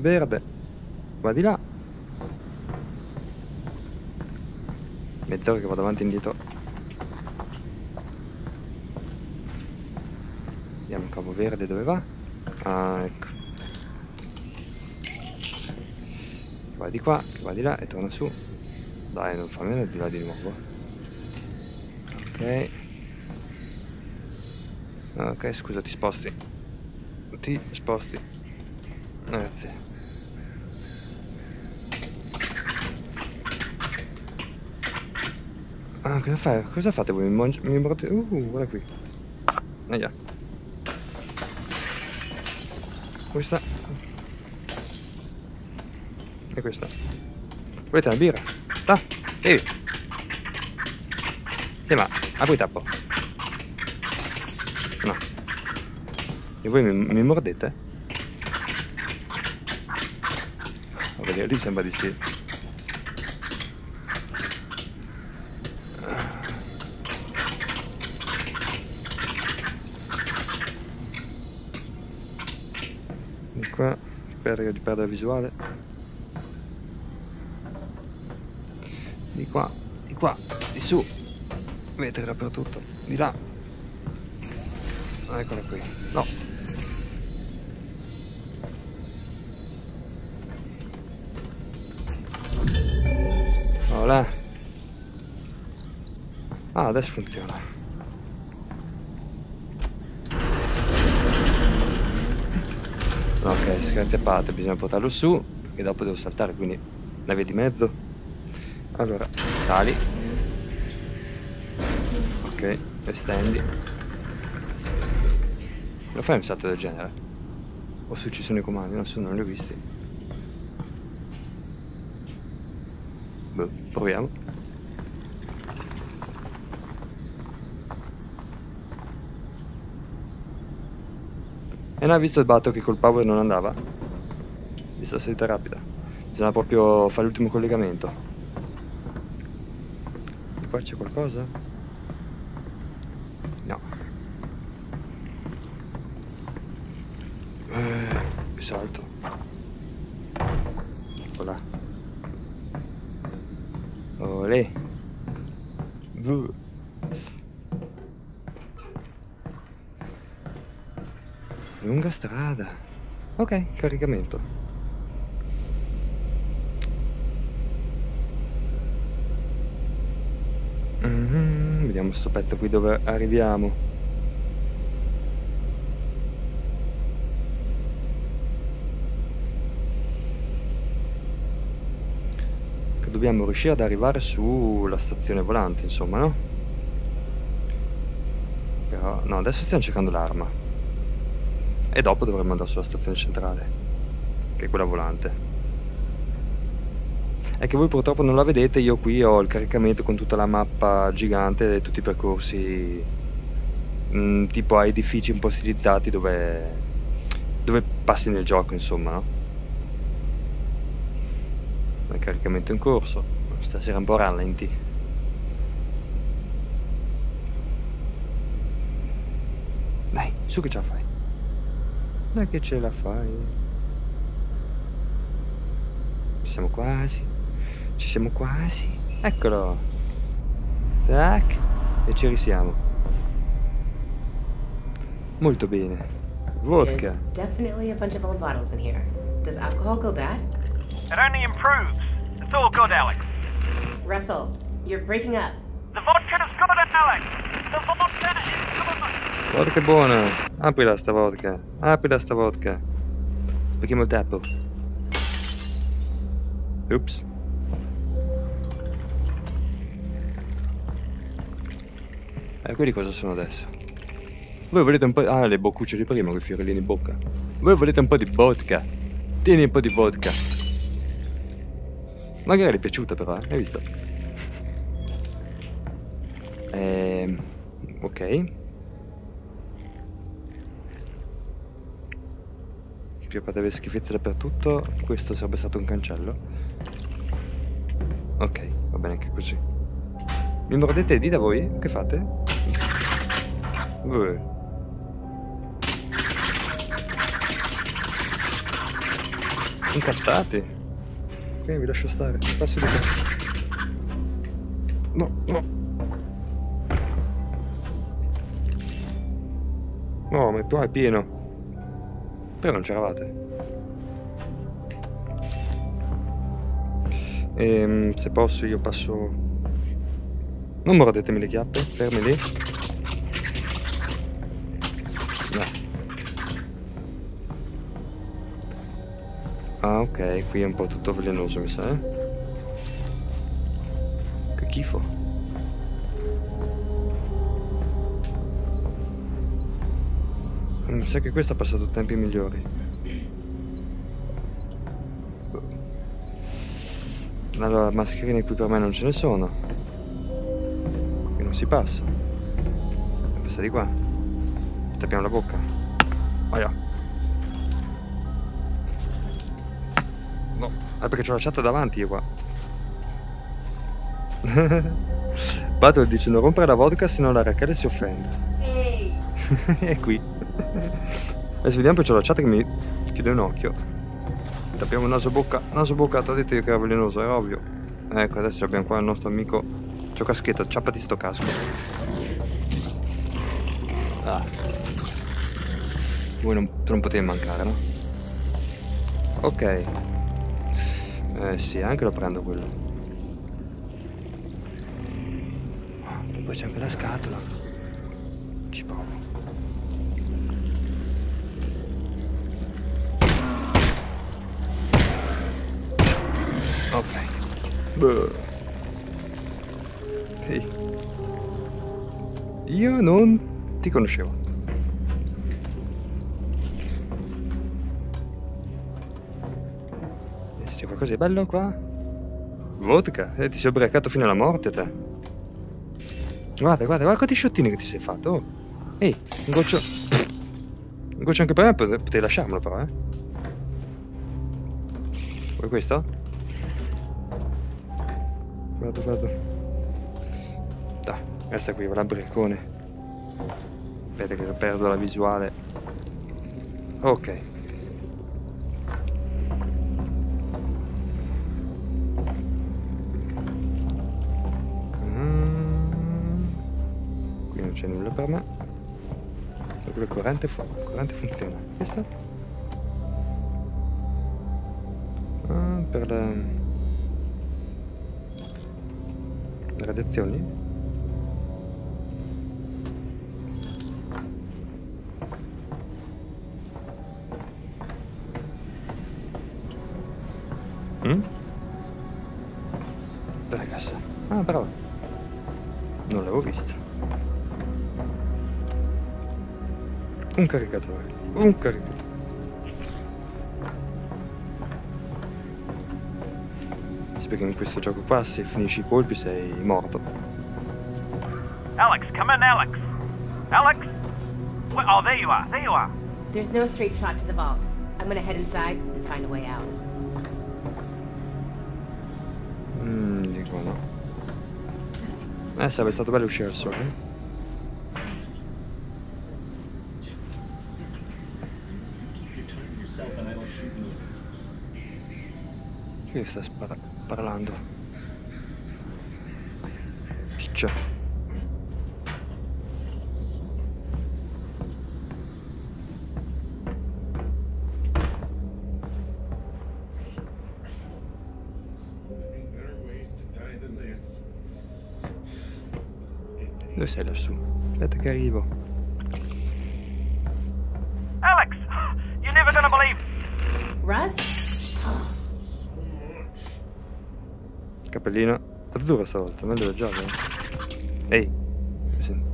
Speaker 1: Verde. Va di là. Mezz'ora che vado avanti e indietro. Vediamo il cavo verde dove va. Ah, ecco. Che va di qua, che va di là e torna su. Dai, non fa meno di là di nuovo. Ok. Ok, scusa, ti sposti. Ti sposti. Grazie. Ah, cosa fai? Cosa fate voi? Mi, mangi- mi Uh, guarda qui. Aia. Questa. è questa? Volete una birra? Da, bevi. Sì, ma apri tappo. No. E voi mi, mi mordete? Vedere, lì sembra di sì. Di qua, spero di perdere visuale. Di qua, di qua, di su. Vetri dappertutto. Di là. Eccola qui. No. Voilà. Ah, adesso funziona. Ok, scherzi a parte, bisogna portarlo su e dopo devo saltare, quindi la via di mezzo. Allora, sali. Ok, estendi. Lo fai un salto del genere? O se ci sono i comandi? Non so, non li ho visti. Boh, proviamo. E non ha visto il batto che col power non andava? Visto la salita rapida. Bisogna proprio fare l'ultimo collegamento. E qua c'è qualcosa? No. Eh, qui salto. Voilà. Olè. Vuh. Lunga strada. Ok, caricamento. Mhm, Vediamo sto pezzo qui dove arriviamo. Che dobbiamo riuscire ad arrivare sulla stazione volante, insomma, no? Però, no, adesso stiamo cercando l'arma. E dopo dovremmo andare sulla stazione centrale, che è quella volante. È che voi purtroppo non la vedete, io qui ho il caricamento con tutta la mappa gigante e tutti i percorsi mm, tipo a edifici un po' stilizzati dove, dove passi nel gioco, insomma, no? Il caricamento in corso, stasera un po' rallenti. Dai, su che ce la fai. Dai che ce la fai. Ci siamo quasi. Ci siamo quasi. Eccolo. Tac. E ci risiamo. Molto bene. Vodka.
Speaker 3: There's definitely a bunch of old bottles in here. Does alcohol go bad?
Speaker 2: It only improves. It's all good, Alex.
Speaker 3: Russell, you're breaking up.
Speaker 2: The vodka is good, Alex. The vodka is good.
Speaker 1: Vodka buona. Aprila sta vodka. Aprila sta vodka. Becchiamo il tappo. Ups. E quelli cosa sono adesso? Voi volete un po'... Ah, le boccucce di prima con i fiorellini in bocca. Voi volete un po' di vodka. Tieni un po' di vodka. Magari è piaciuta però, eh? hai visto? Ehm... Ok. Più avere schifezze dappertutto, questo sarebbe stato un cancello. Ok, va bene anche così. Mi mordete le dita voi? Che fate? Voi. Incazzati. Ok, vi lascio stare. Passo di qua. No, no. No, ma qua è pieno. Però non c'eravate. Ehm, se posso io passo... Non mordetemi le chiappe, fermi lì. No. Ah ok, qui è un po' tutto velenoso mi sa, eh? Che schifo. Mi sa che questo ha passato tempi migliori. Allora, mascherine qui per me non ce ne sono. Qui non si passa. Passa di qua. Tappiamo la bocca. Aia. No, ah, perché c'ho la chat davanti io qua. Battle dice non rompere la vodka se no la Rachele si offende. È qui. Adesso vediamo poi c'ho la chat che mi chiude un occhio. Tappiamo naso bocca, naso bocca, ti ho detto io che era velenoso, era ovvio. Ecco, adesso abbiamo qua il nostro amico C'ho caschetto, ciappati sto casco. Ah. Voi non, non potevi mancare, no? Ok. Eh sì, anche lo prendo quello. Poi c'è anche la scatola. Ci provo. Ok. Io non ti conoscevo. C'è qualcosa di bello qua? Vodka? Eh, ti sei ubriacato fino alla morte te. Guarda, guarda, guarda quanti sciottini che ti sei fatto. Oh. Ehi, un goccio... Un goccio anche per me, pote- potevi lasciarmelo però, eh. Vuoi questo? Vado, vado. Dai, resta qui, va l'abbricone. Aspetta che perdo la visuale. Ok. Mm. Qui non c'è nulla per me. Quello corrente, fu- corrente funziona. Questo? Ah, per le... le radiazioni? Mm? Dov'è la cassa? Ah, bravo. Non l'avevo vista. Un caricatore. Un caricatore. Questo gioco qua se finisci i colpi sei morto.
Speaker 2: Alex, come in, Alex. Alex? Wh- Oh, there you are. There you are.
Speaker 3: There's no straight shot to the vault. I'm gonna head inside and find a way out.
Speaker 1: Mmm, dico no. Eh, sarebbe stato bello uscire al sole. eh. Chi sta spara- Sei lassù? Aspetta che arrivo.
Speaker 2: Alex, you're never gonna believe.
Speaker 3: Russ?
Speaker 1: Cappellino azzurro stavolta, meglio del giallo. eh. Ehi, mi?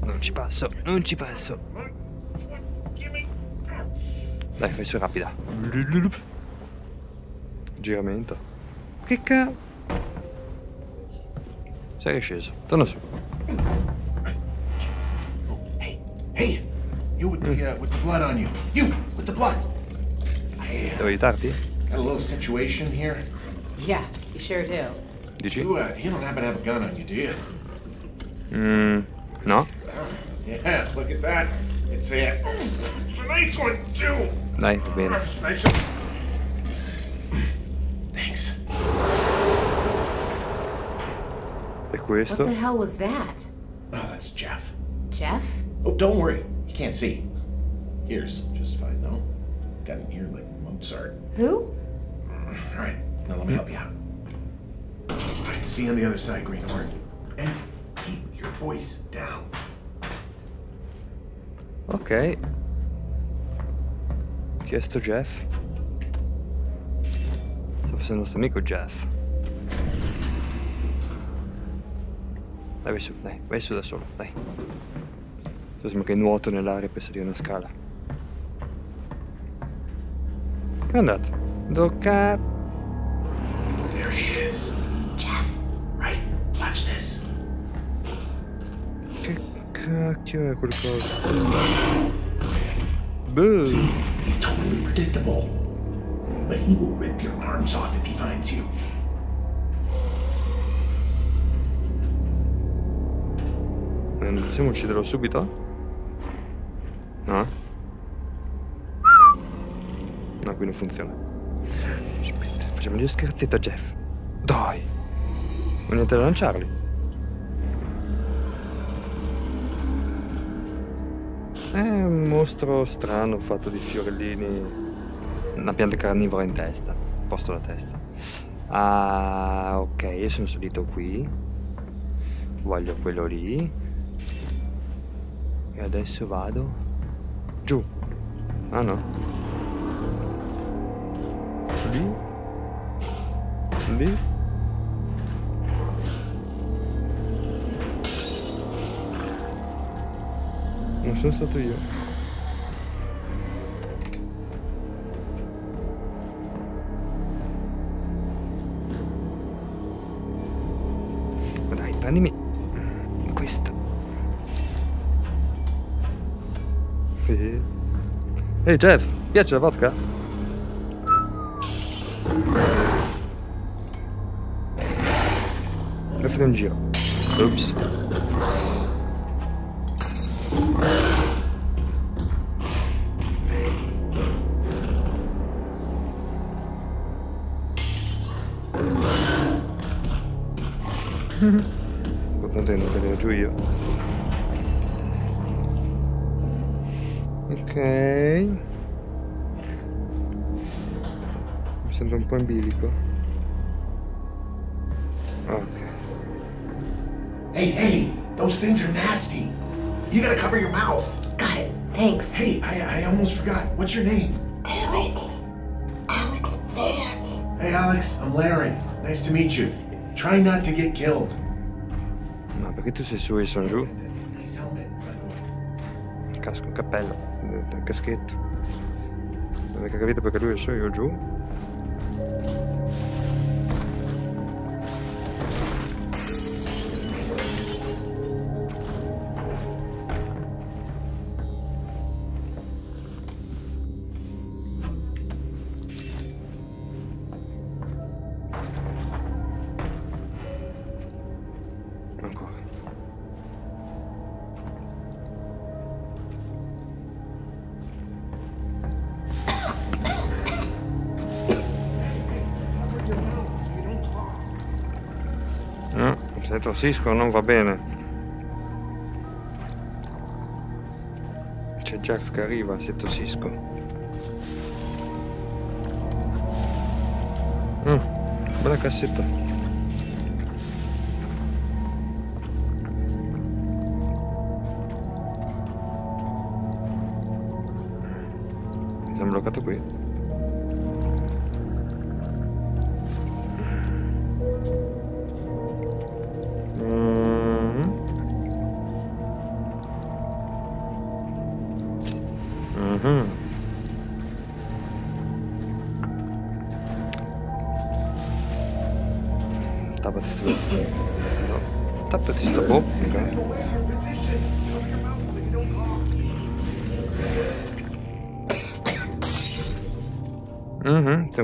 Speaker 1: Non ci passo, non ci passo. Dai, fai su rapida. Giramento. Che ca... Sei sceso, torna su.
Speaker 6: Hey, hey, you with the uh, with the blood on you. You with the blood. I uh,
Speaker 1: Devo aiutarti?
Speaker 6: got a little situation here.
Speaker 3: Yeah, you sure do.
Speaker 1: Dici?
Speaker 6: You uh, you don't happen to have a gun on you, do you?
Speaker 1: Mmm, no?
Speaker 6: Yeah, look at that. It's a it's a nice one too.
Speaker 1: Dai, va bene.
Speaker 6: It's nice one.
Speaker 1: E
Speaker 3: What the hell was that?
Speaker 6: Oh, that's Jeff.
Speaker 3: Jeff?
Speaker 6: Oh, don't worry. You can't see. Here's just fine, no? Got an ear like Mozart.
Speaker 3: Who?
Speaker 6: Uh, all right, now let me help you out. All right, see you on the other side, Greenhorn. And keep your voice down.
Speaker 1: Ok. Chiesto Jeff. Sta fosse il nostro amico Jeff. Dai, vai su, dai, vai su da solo, dai. Sembra che nuoto nell'aria per salire una scala. È andato. Docca.
Speaker 2: There he is.
Speaker 3: Jeff,
Speaker 2: Right. Watch this.
Speaker 1: Che cacchio è quel coso? Boh.
Speaker 2: He's totally predictable. But he will rip your arms off if he finds you.
Speaker 1: Possiamo ucciderlo subito? No? No, qui non funziona. Aspetta, facciamo gli scherzetti a Jeff. Dai! Niente da lanciarli. È un mostro strano fatto di fiorellini. Una pianta carnivora in testa. Posto la testa. Ah, ok, io sono salito qui. Voglio quello lì. Adesso vado giù. Ah no. Lì. Lì. Non sono stato io. Prendimi Ehi Jeff, piace la vodka? Le Mi sento un po' in bilico. Ok.
Speaker 2: Hey, hey! Those things are nasty. You gotta cover your mouth.
Speaker 3: got it. Thanks.
Speaker 2: Hey, I, I almost forgot. What's your name?
Speaker 7: Alex. Alex Vance.
Speaker 2: Hey, Alex. I'm Larry. Nice to meet you. Try not to get killed.
Speaker 1: Ma perché tu sei su e sono giù?
Speaker 2: Nice helmet, by the way.
Speaker 1: Casco, cappello, caschetto. Non hai mica capito perché lui è su e io giù? No, se tossisco non va bene. C'è Jeff che arriva se tossisco. Mm, bella cassetta.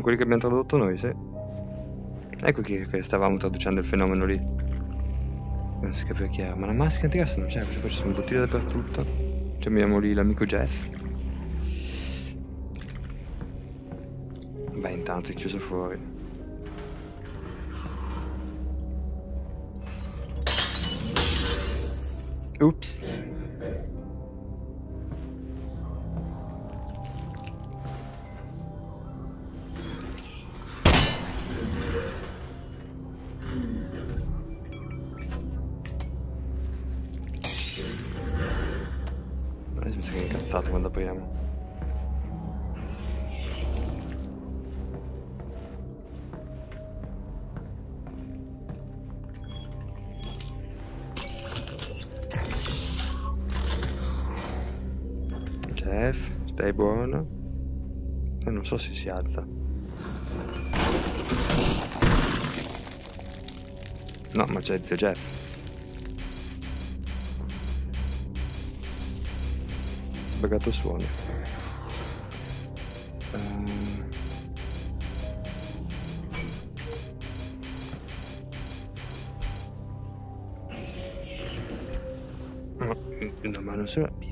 Speaker 1: Quelli che abbiamo tradotto noi, sì. Ecco chi che stavamo traducendo il fenomeno lì. Non si capiva chi era, ma la maschera antigas non c'è, poi ci sono bottiglie dappertutto. Ci lì l'amico Jeff. Beh, intanto è chiuso fuori. Ups. si alza. No, ma c'è zio Jeff. Sbagato suono. Um... Una mano sola.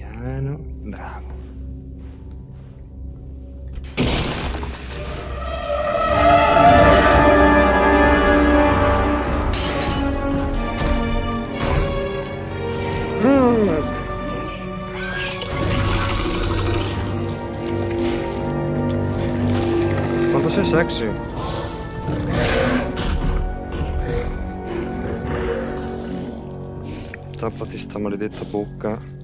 Speaker 1: Sexy. Tappati sta maledetta bocca.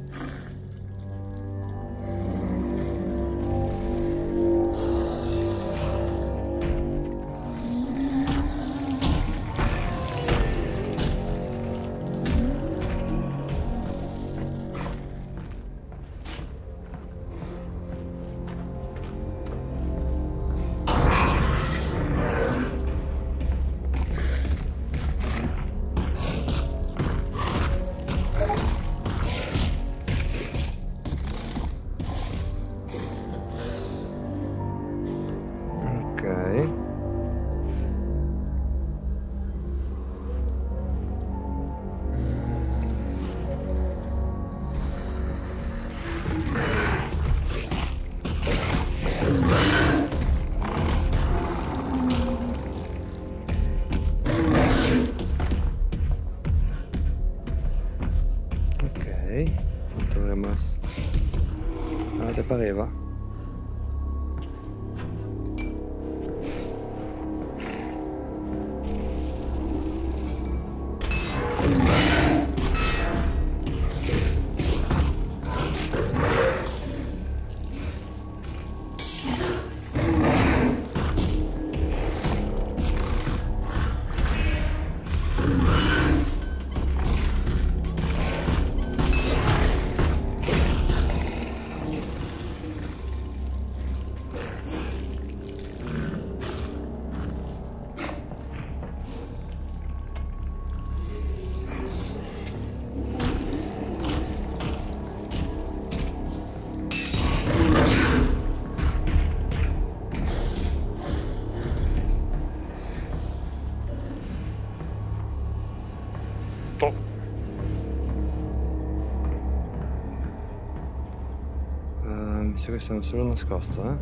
Speaker 1: Sono solo nascosto, eh?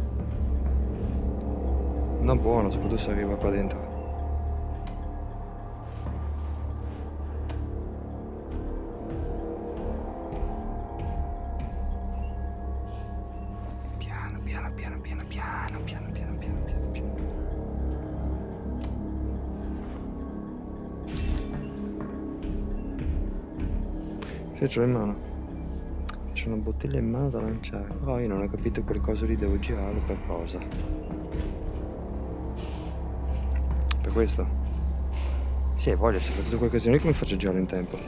Speaker 1: No, buono, soprattutto se arriva qua dentro. Piano, piano, piano, piano, piano, piano, piano, piano, piano, piano. Che c'ho in mano? C'è una bottiglia in mano da lanciare, però io non ho capito quel coso lì, devo girarlo per cosa? Per questo? Sì, voglio, se fa tutto quel casino lì come faccio a girare in tempo?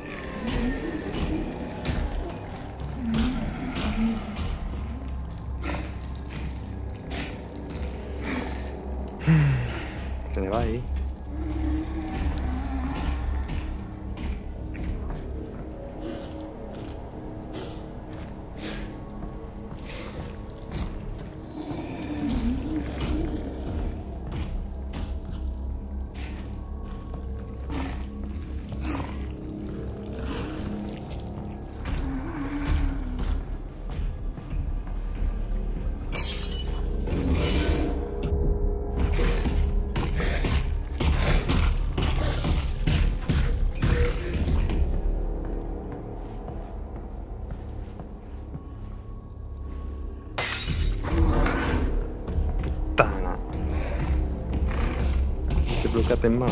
Speaker 1: tema.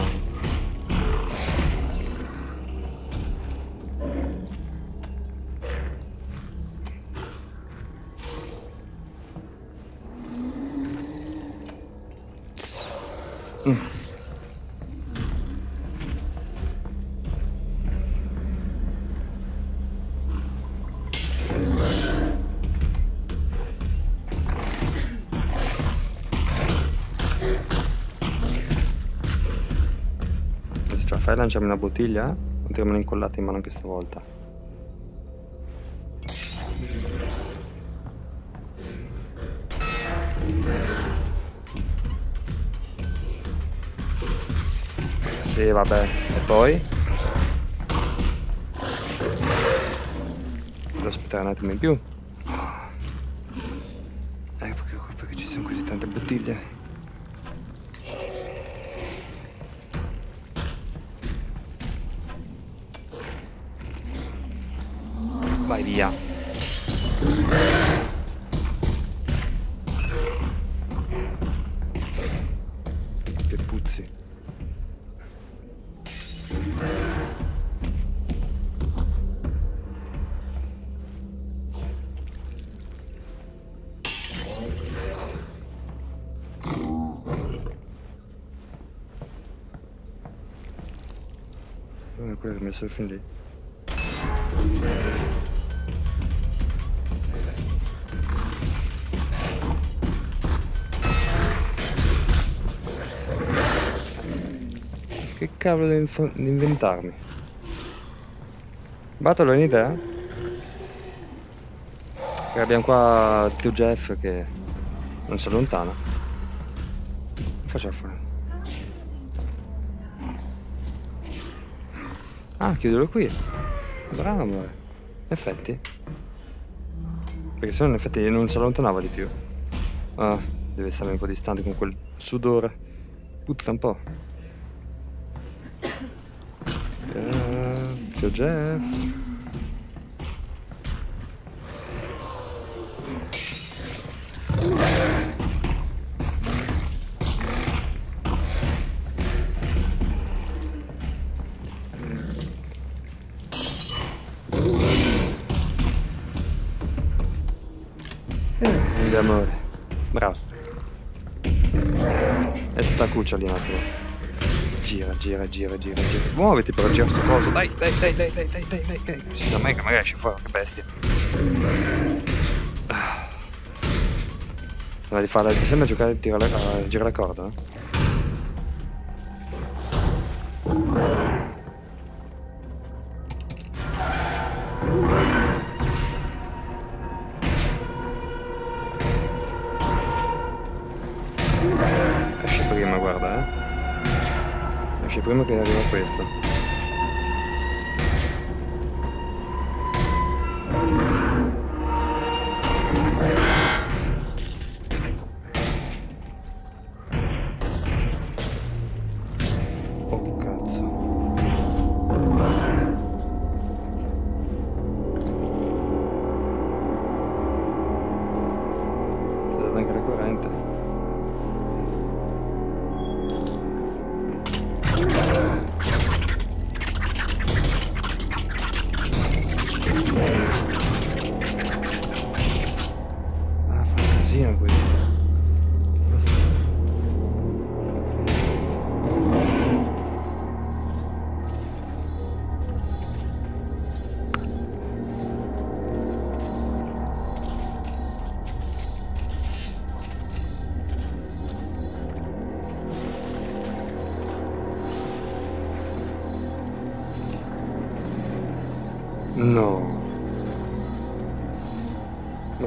Speaker 1: Mm. Adesso ce la fai a lanciarmi una bottiglia? O tirarmela incollata in mano anche stavolta? Sì, vabbè. E poi? Devo aspettare un attimo in più. öffentlich. Che cavolo di inventarmi? Battle è un'idea? Perché abbiamo qua zio Jeff che non si allontana. Facciamo fuori. Ah, chiudilo qui. Bravo, amore. In effetti. Perché se no in effetti non si allontanava di più. Ah, deve stare un po' distante con quel sudore. Puzza un po'. Grazie, Jeff. Gira, gira, gira. Muoviti però, gira sto coso. Dai, dai, dai, dai, dai, dai, dai, dai, dai. Si sa mai che magari esce fuori, che bestia. Ah. Allora, di farla, sembra giocare, tira la, a girare la corda, no?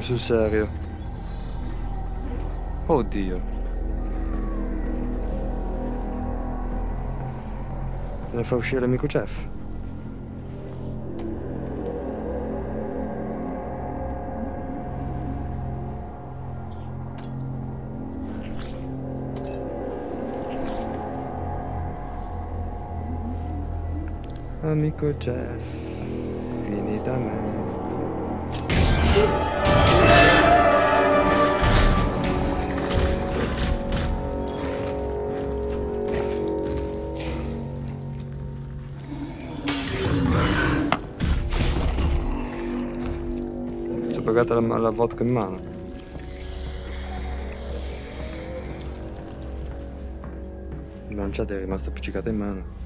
Speaker 1: Sul serio? Oddio. Ne fa uscire l'amico Jeff? Amico Jeff, vieni da me. Pagato la, la vodka in mano. La lanciata è rimasta appiccicata in mano.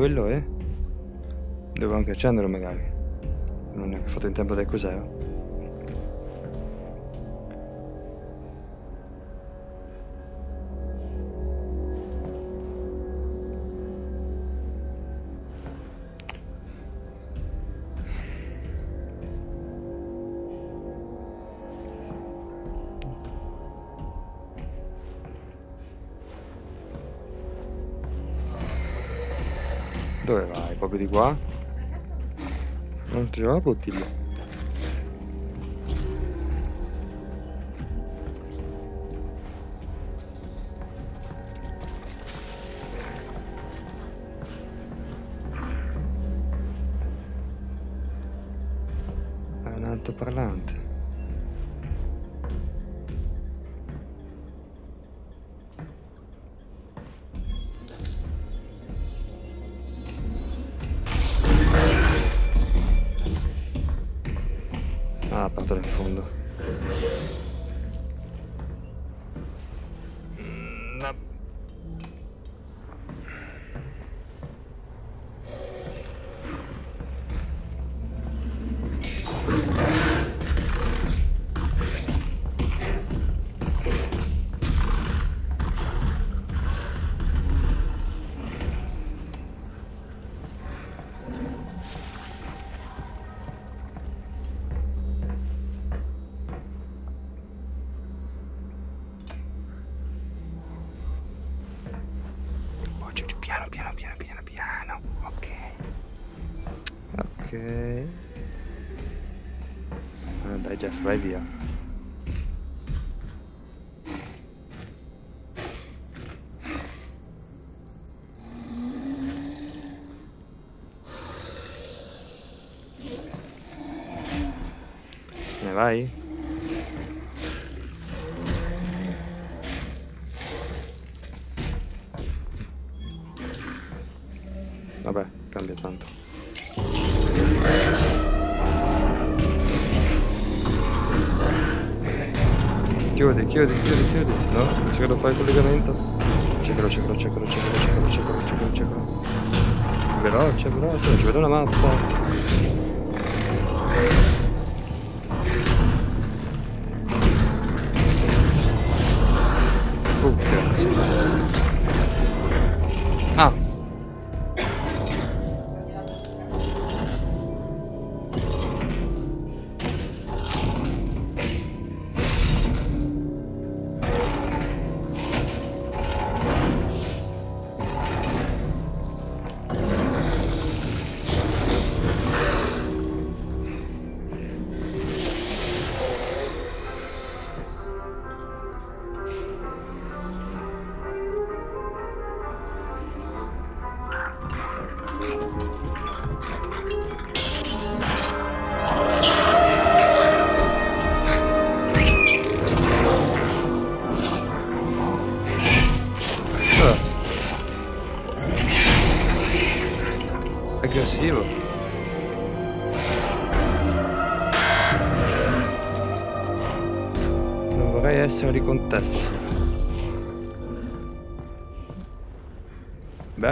Speaker 1: Quello e... Devo anche accenderlo magari. Non che ho fatto in tempo dai cos'era. Di qua? Non c'è la bottiglia. bei dir. Me vais. Chiudi, chiudi, chiudi. No? Se lo fai il collegamento. Cercalo, cercalo, cercalo, cercalo, cercalo, cercalo, cercalo, cercalo. Veloce, veloce, ci vedo una mappa.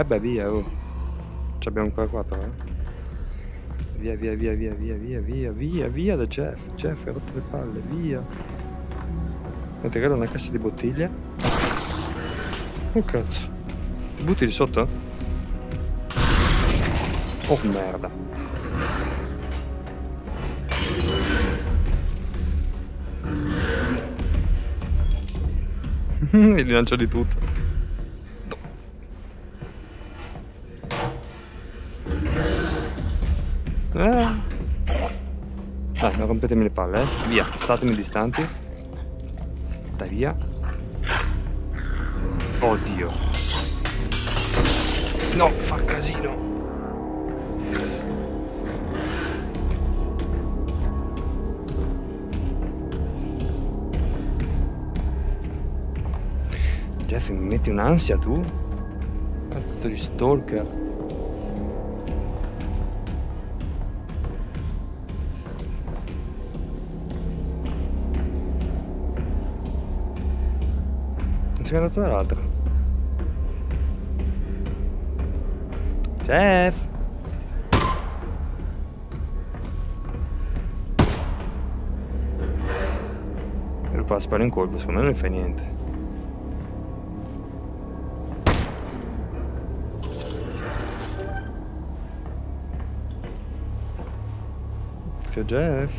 Speaker 1: Beh, via, oh. Ci abbiamo ancora qua però. eh. Via, via, via, via, via, via, via, via, via da Jeff. Jeff, hai rotto le palle, via. Non ti regalo una cassa di bottiglie? Oh cazzo. Ti butti di sotto? Oh merda. Il lancio di tutto. Rompetemi le palle, eh. Via, statemi distanti. Dai, via. Oddio. No, fa casino. Jeff, mi metti un'ansia tu? Cazzo. Di stalker. Non si è andato dall'altro. Jeff! E fa sparo in colpo, secondo me non gli fa niente. C'è Jeff?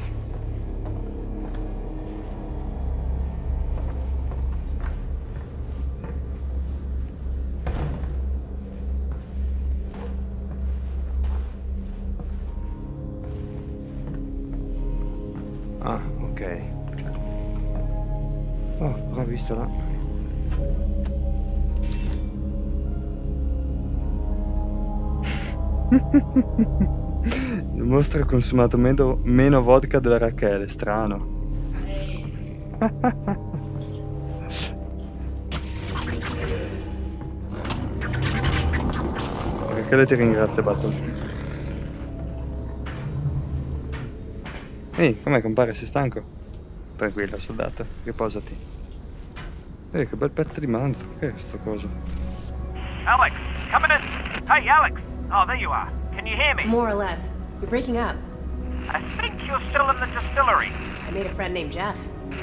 Speaker 1: Ok. Oh, l'ho visto là. Il mostro ha consumato meno, meno vodka della Rachele, strano. Rachele ti ringrazia, Battle. Ehi, com'è compare? Sei stanco? Tranquillo, soldato, riposati. Ehi, che bel pezzo di manzo. Che è sto coso?
Speaker 2: Alex, coming in. Hey, Alex. Oh, there you are. Can you hear me?
Speaker 3: More or less. You're breaking up.
Speaker 2: I think you're still in the distillery.
Speaker 3: I made a friend named Jeff.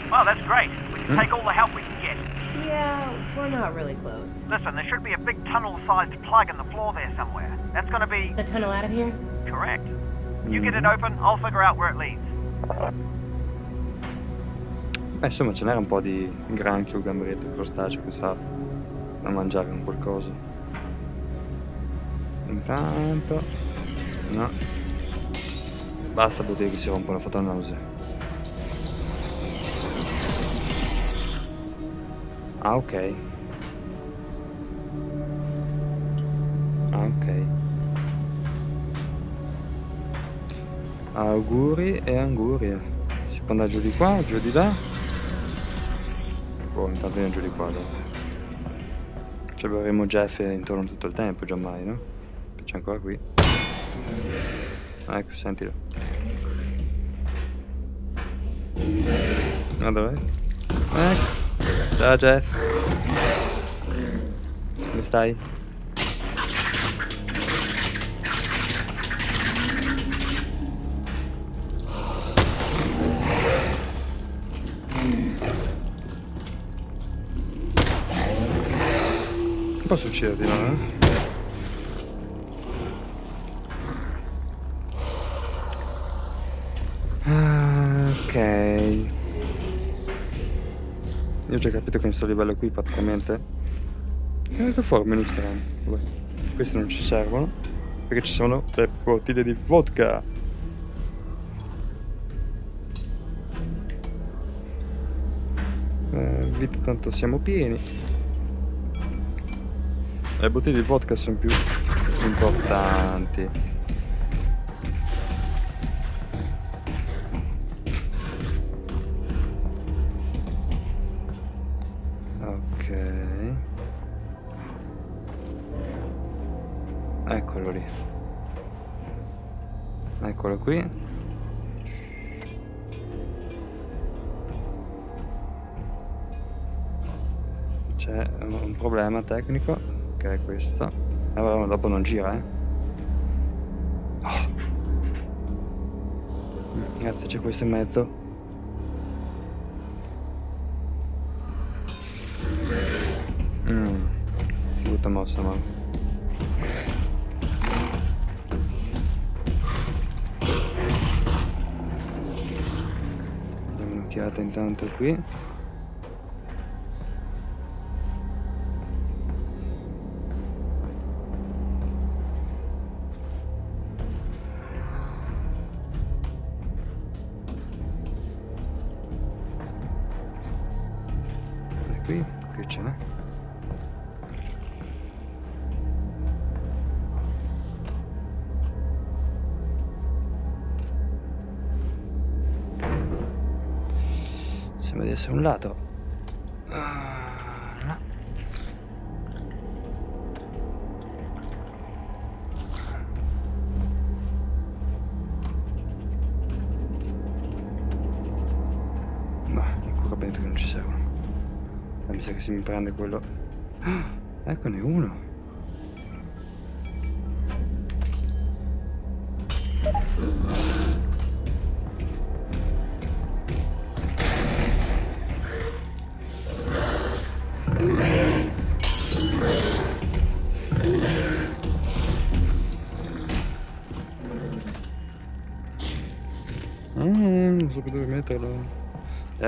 Speaker 2: Well, that's great. We can hmm? take all the help we can get.
Speaker 3: Yeah, we're not really close.
Speaker 2: Listen, there should be a big tunnel-sized plug in the floor there somewhere. That's gonna be
Speaker 3: The tunnel out of here?
Speaker 2: correct. You hmm. get it open, I'll figure out where it leads.
Speaker 1: Beh, insomma, ce n'era un po' di granchio, gambetto, crostaceo, chissà, da mangiare un qualcosa. Intanto... No. Basta bottiglie che si rompono, fa nausea. Ah, ok. Ah, ok. Auguri e angurie. Si può andare giù di qua, giù di là? Boh, intanto andiamo giù di qua allora. Ci avremo Jeff intorno tutto il tempo, giammai, no? C'è ancora qui. Ah, ecco, sentilo. Ah, dov'è? Ecco. Ciao Jeff. Come stai? Che può succedere di no, eh? Ah, ok. Io ho già capito che in questo livello qui praticamente è venuto fuori menu strano. Vabbè, questi non ci servono perché ci sono le bottiglie di vodka. Eh, vita tanto siamo pieni. Le bottiglie di vodka sono più importanti. Ok. Eccolo lì. Eccolo qui. C'è un problema tecnico che è questo. Allora dopo non gira, eh. Oh. Grazie, c'è questo in mezzo. Mm. Brutta mossa, ma. Diamo un'occhiata intanto qui. controllato. Uh, no. No, le cura che non ci servono. Ma mi sa che se mi prende quello... Ah, eccone uno.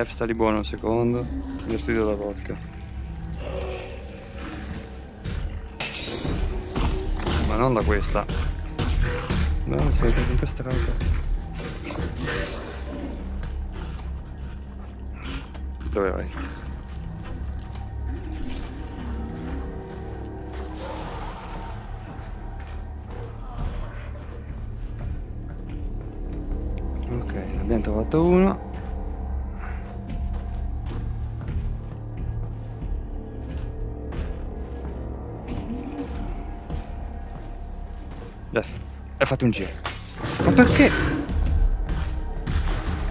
Speaker 1: F sta lì buono un secondo. Io studio la vodka. Ma non da questa. No, sono incastrato. Dove vai? Fatto un giro. Ma perché?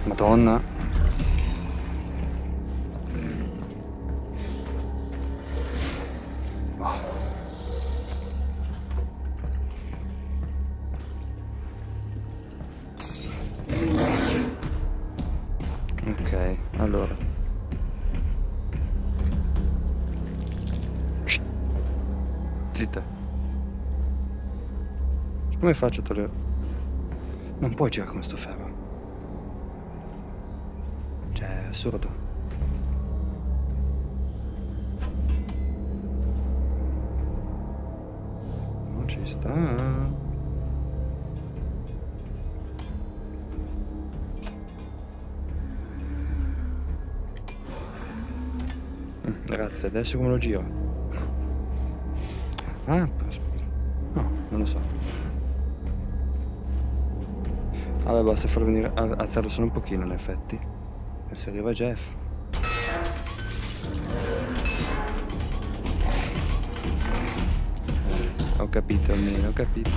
Speaker 1: Madonna. Faccio a togliere? Non puoi girare con sto ferro. Cioè, è assurdo. Non ci sta. Mm, Grazie, adesso come lo giro? Vabbè, basta far venire, alzarlo solo un pochino in effetti. E se arriva Jeff. Ho capito almeno, ho capito.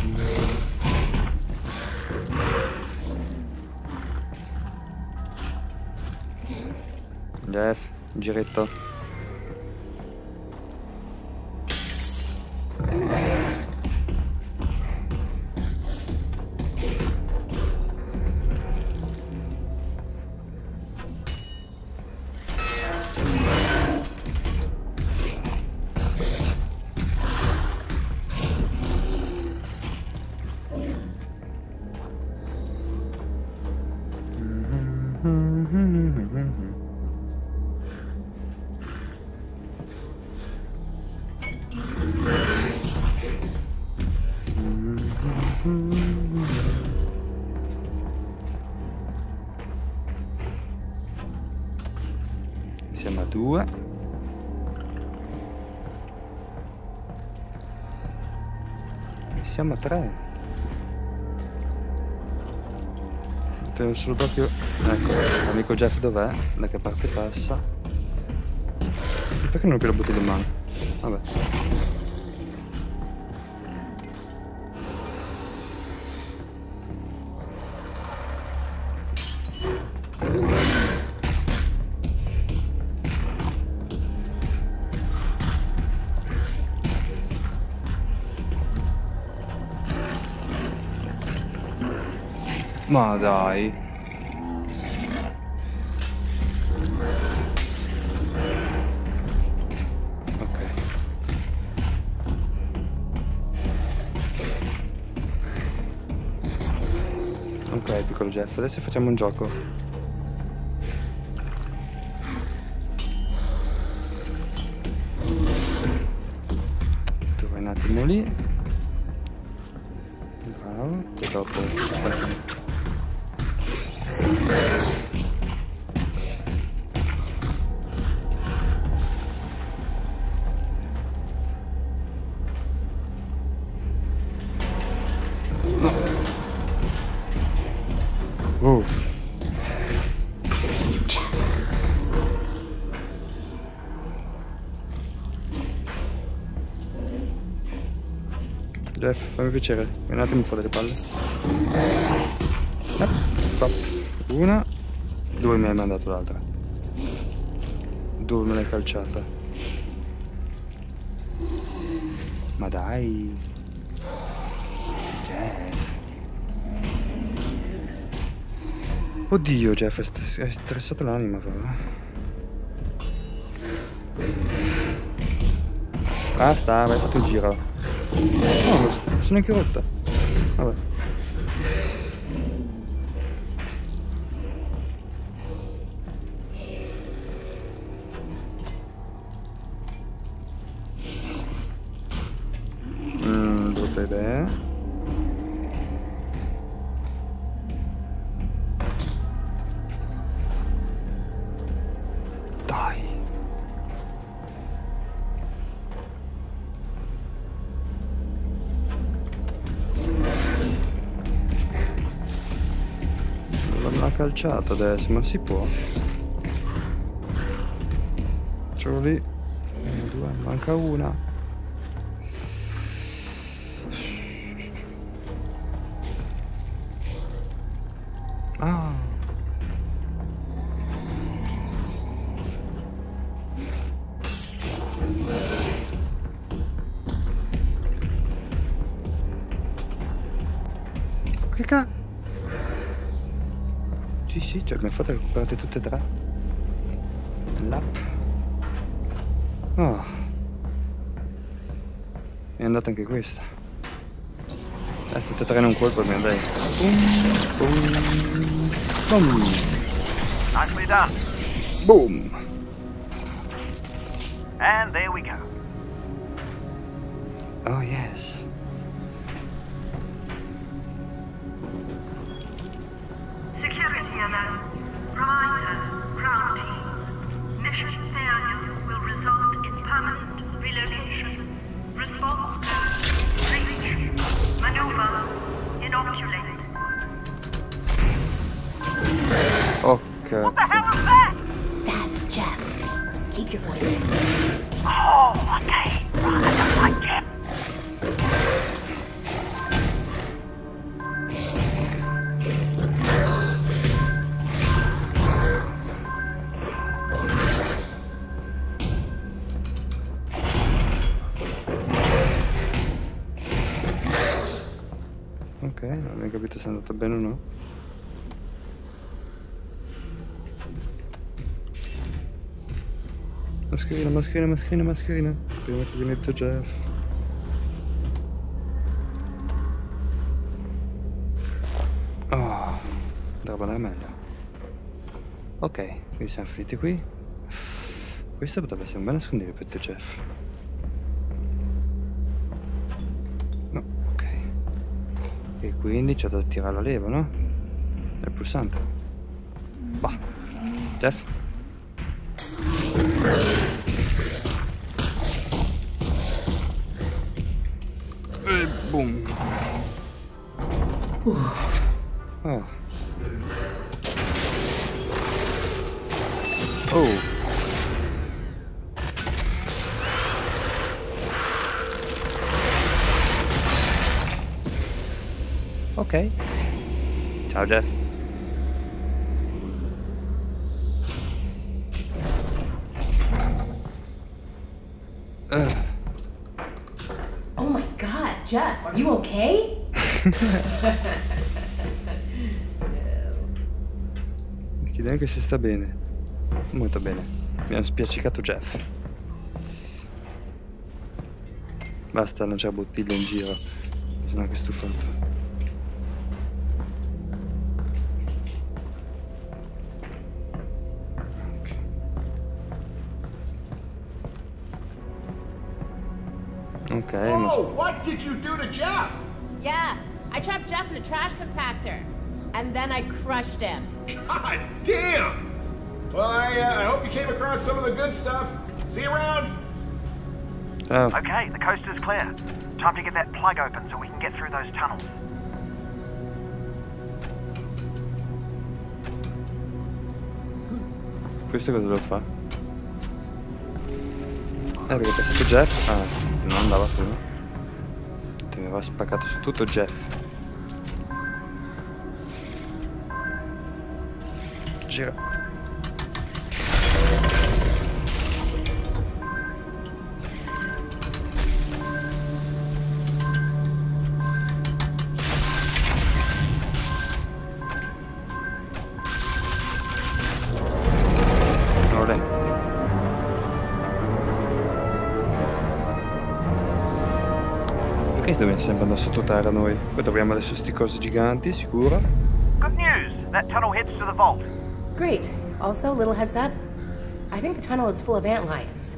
Speaker 1: Jeff, giretto. Siamo a tre. Devo solo proprio... Ecco, l'amico Jeff dov'è? Da che parte passa? Perché non ho più la bottiglia in mano? Vabbè. Ma dai. Ok. Ok, piccolo Jeff, adesso facciamo un gioco. Piacere, un attimo fuori le palle. Eh. Una, due mi hai mandato l'altra. Dove me l'hai calciata? Ma dai. Jeff. Oddio, Jeff, è stressato l'anima, però. Basta, vai, fatto il giro. No, non so- sono anche rotta. Vabbè. Mm, brutta idea. Dai. Non l'ha calciato adesso, ma si può? Solo lì. Uno, due, manca una. Eh, tutte e tre in un colpo, almeno dai. Boom, boom, boom, Mascherina, mascherina, mascherina, mascherina. Prima che inizia Jeff. Oh, dovrebbe andare meglio. Ok, quindi siamo finiti qui. Questo potrebbe essere un bel nascondiglio te, Jeff. No, ok. E quindi c'è da tirare la leva, no? È il pulsante. Sta bene. Molto bene. Mi ha spiaccicato Jeff. Basta lanciare bottiglie in giro. Sono anche stufato. Ok, ma
Speaker 6: Oh, what did you do to Jeff?
Speaker 8: Yeah, I trapped Jeff in a trash compactor. And then I crushed him.
Speaker 6: God damn! Well, I, uh, I hope you came across some of the good stuff. See you around.
Speaker 1: ciao.
Speaker 2: Okay, the coast is clear. Time to get that plug open so we can get through those tunnels.
Speaker 1: Questo cosa devo fare? Eh, perché è passato Jeff? Ah, non andava prima. Ti aveva spaccato su tutto Jeff. gira. Perché dobbiamo sempre sottoterra noi? Poi troviamo adesso sti cose giganti, sicuro.
Speaker 2: Good news! That tunnel heads to the vault.
Speaker 3: Great. Also, little heads up. I think the tunnel is full of ant lions.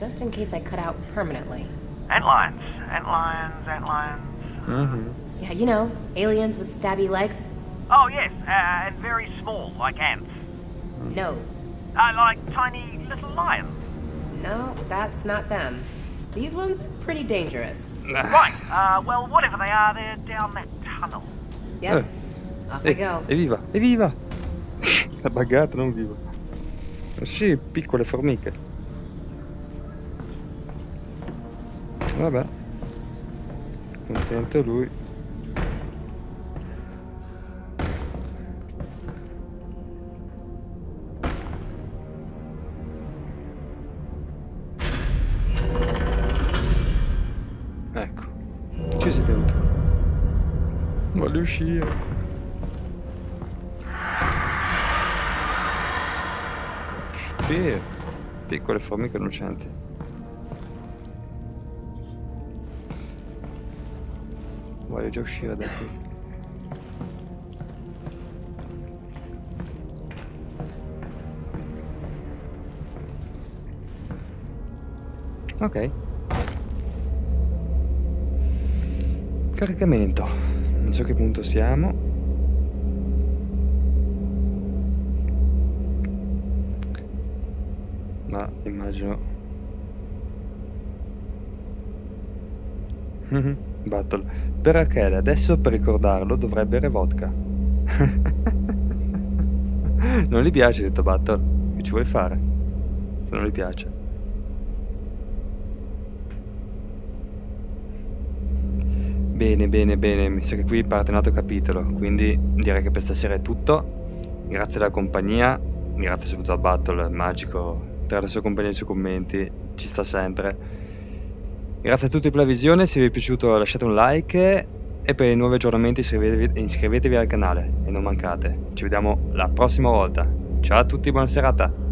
Speaker 3: Just in case I cut out permanently.
Speaker 2: Ant lions. Ant lions. Ant lions.
Speaker 1: Mhm.
Speaker 3: Yeah, you know, aliens with stabby legs.
Speaker 2: Oh, yes. Uh, and very small, like ants.
Speaker 3: No,
Speaker 2: Uh, like tiny little lions.
Speaker 3: no, that's not them. These ones are pretty dangerous.
Speaker 2: Right. Uh, well, whatever they are, they're down that tunnel.
Speaker 3: Yep. Off I
Speaker 1: Eh,
Speaker 3: go.
Speaker 1: è viva, è viva! È buggata, non viva. Sì, piccole formiche. Vabbè. Contento lui. Ecco. Chiusi dentro. Voglio uscire. Sì, piccole formiche lucenti. Voglio già uscire da qui. Ok. Caricamento. Non so che punto siamo. Immagino. Mhm, Battle. Per Rachele, adesso per ricordarlo dovrebbe bere vodka. non gli piace detto Battle. Che ci vuoi fare? Se non gli piace. Bene, bene, bene, mi sa che qui parte un altro capitolo, quindi direi che per stasera è tutto. Grazie della compagnia, grazie soprattutto a Battle, magico, per la sua compagnia e i suoi commenti, ci sta sempre. Grazie a tutti per la visione, se vi è piaciuto lasciate un like e per i nuovi aggiornamenti iscrivetevi, iscrivetevi al canale e non mancate. Ci vediamo la prossima volta. Ciao a tutti, buona serata.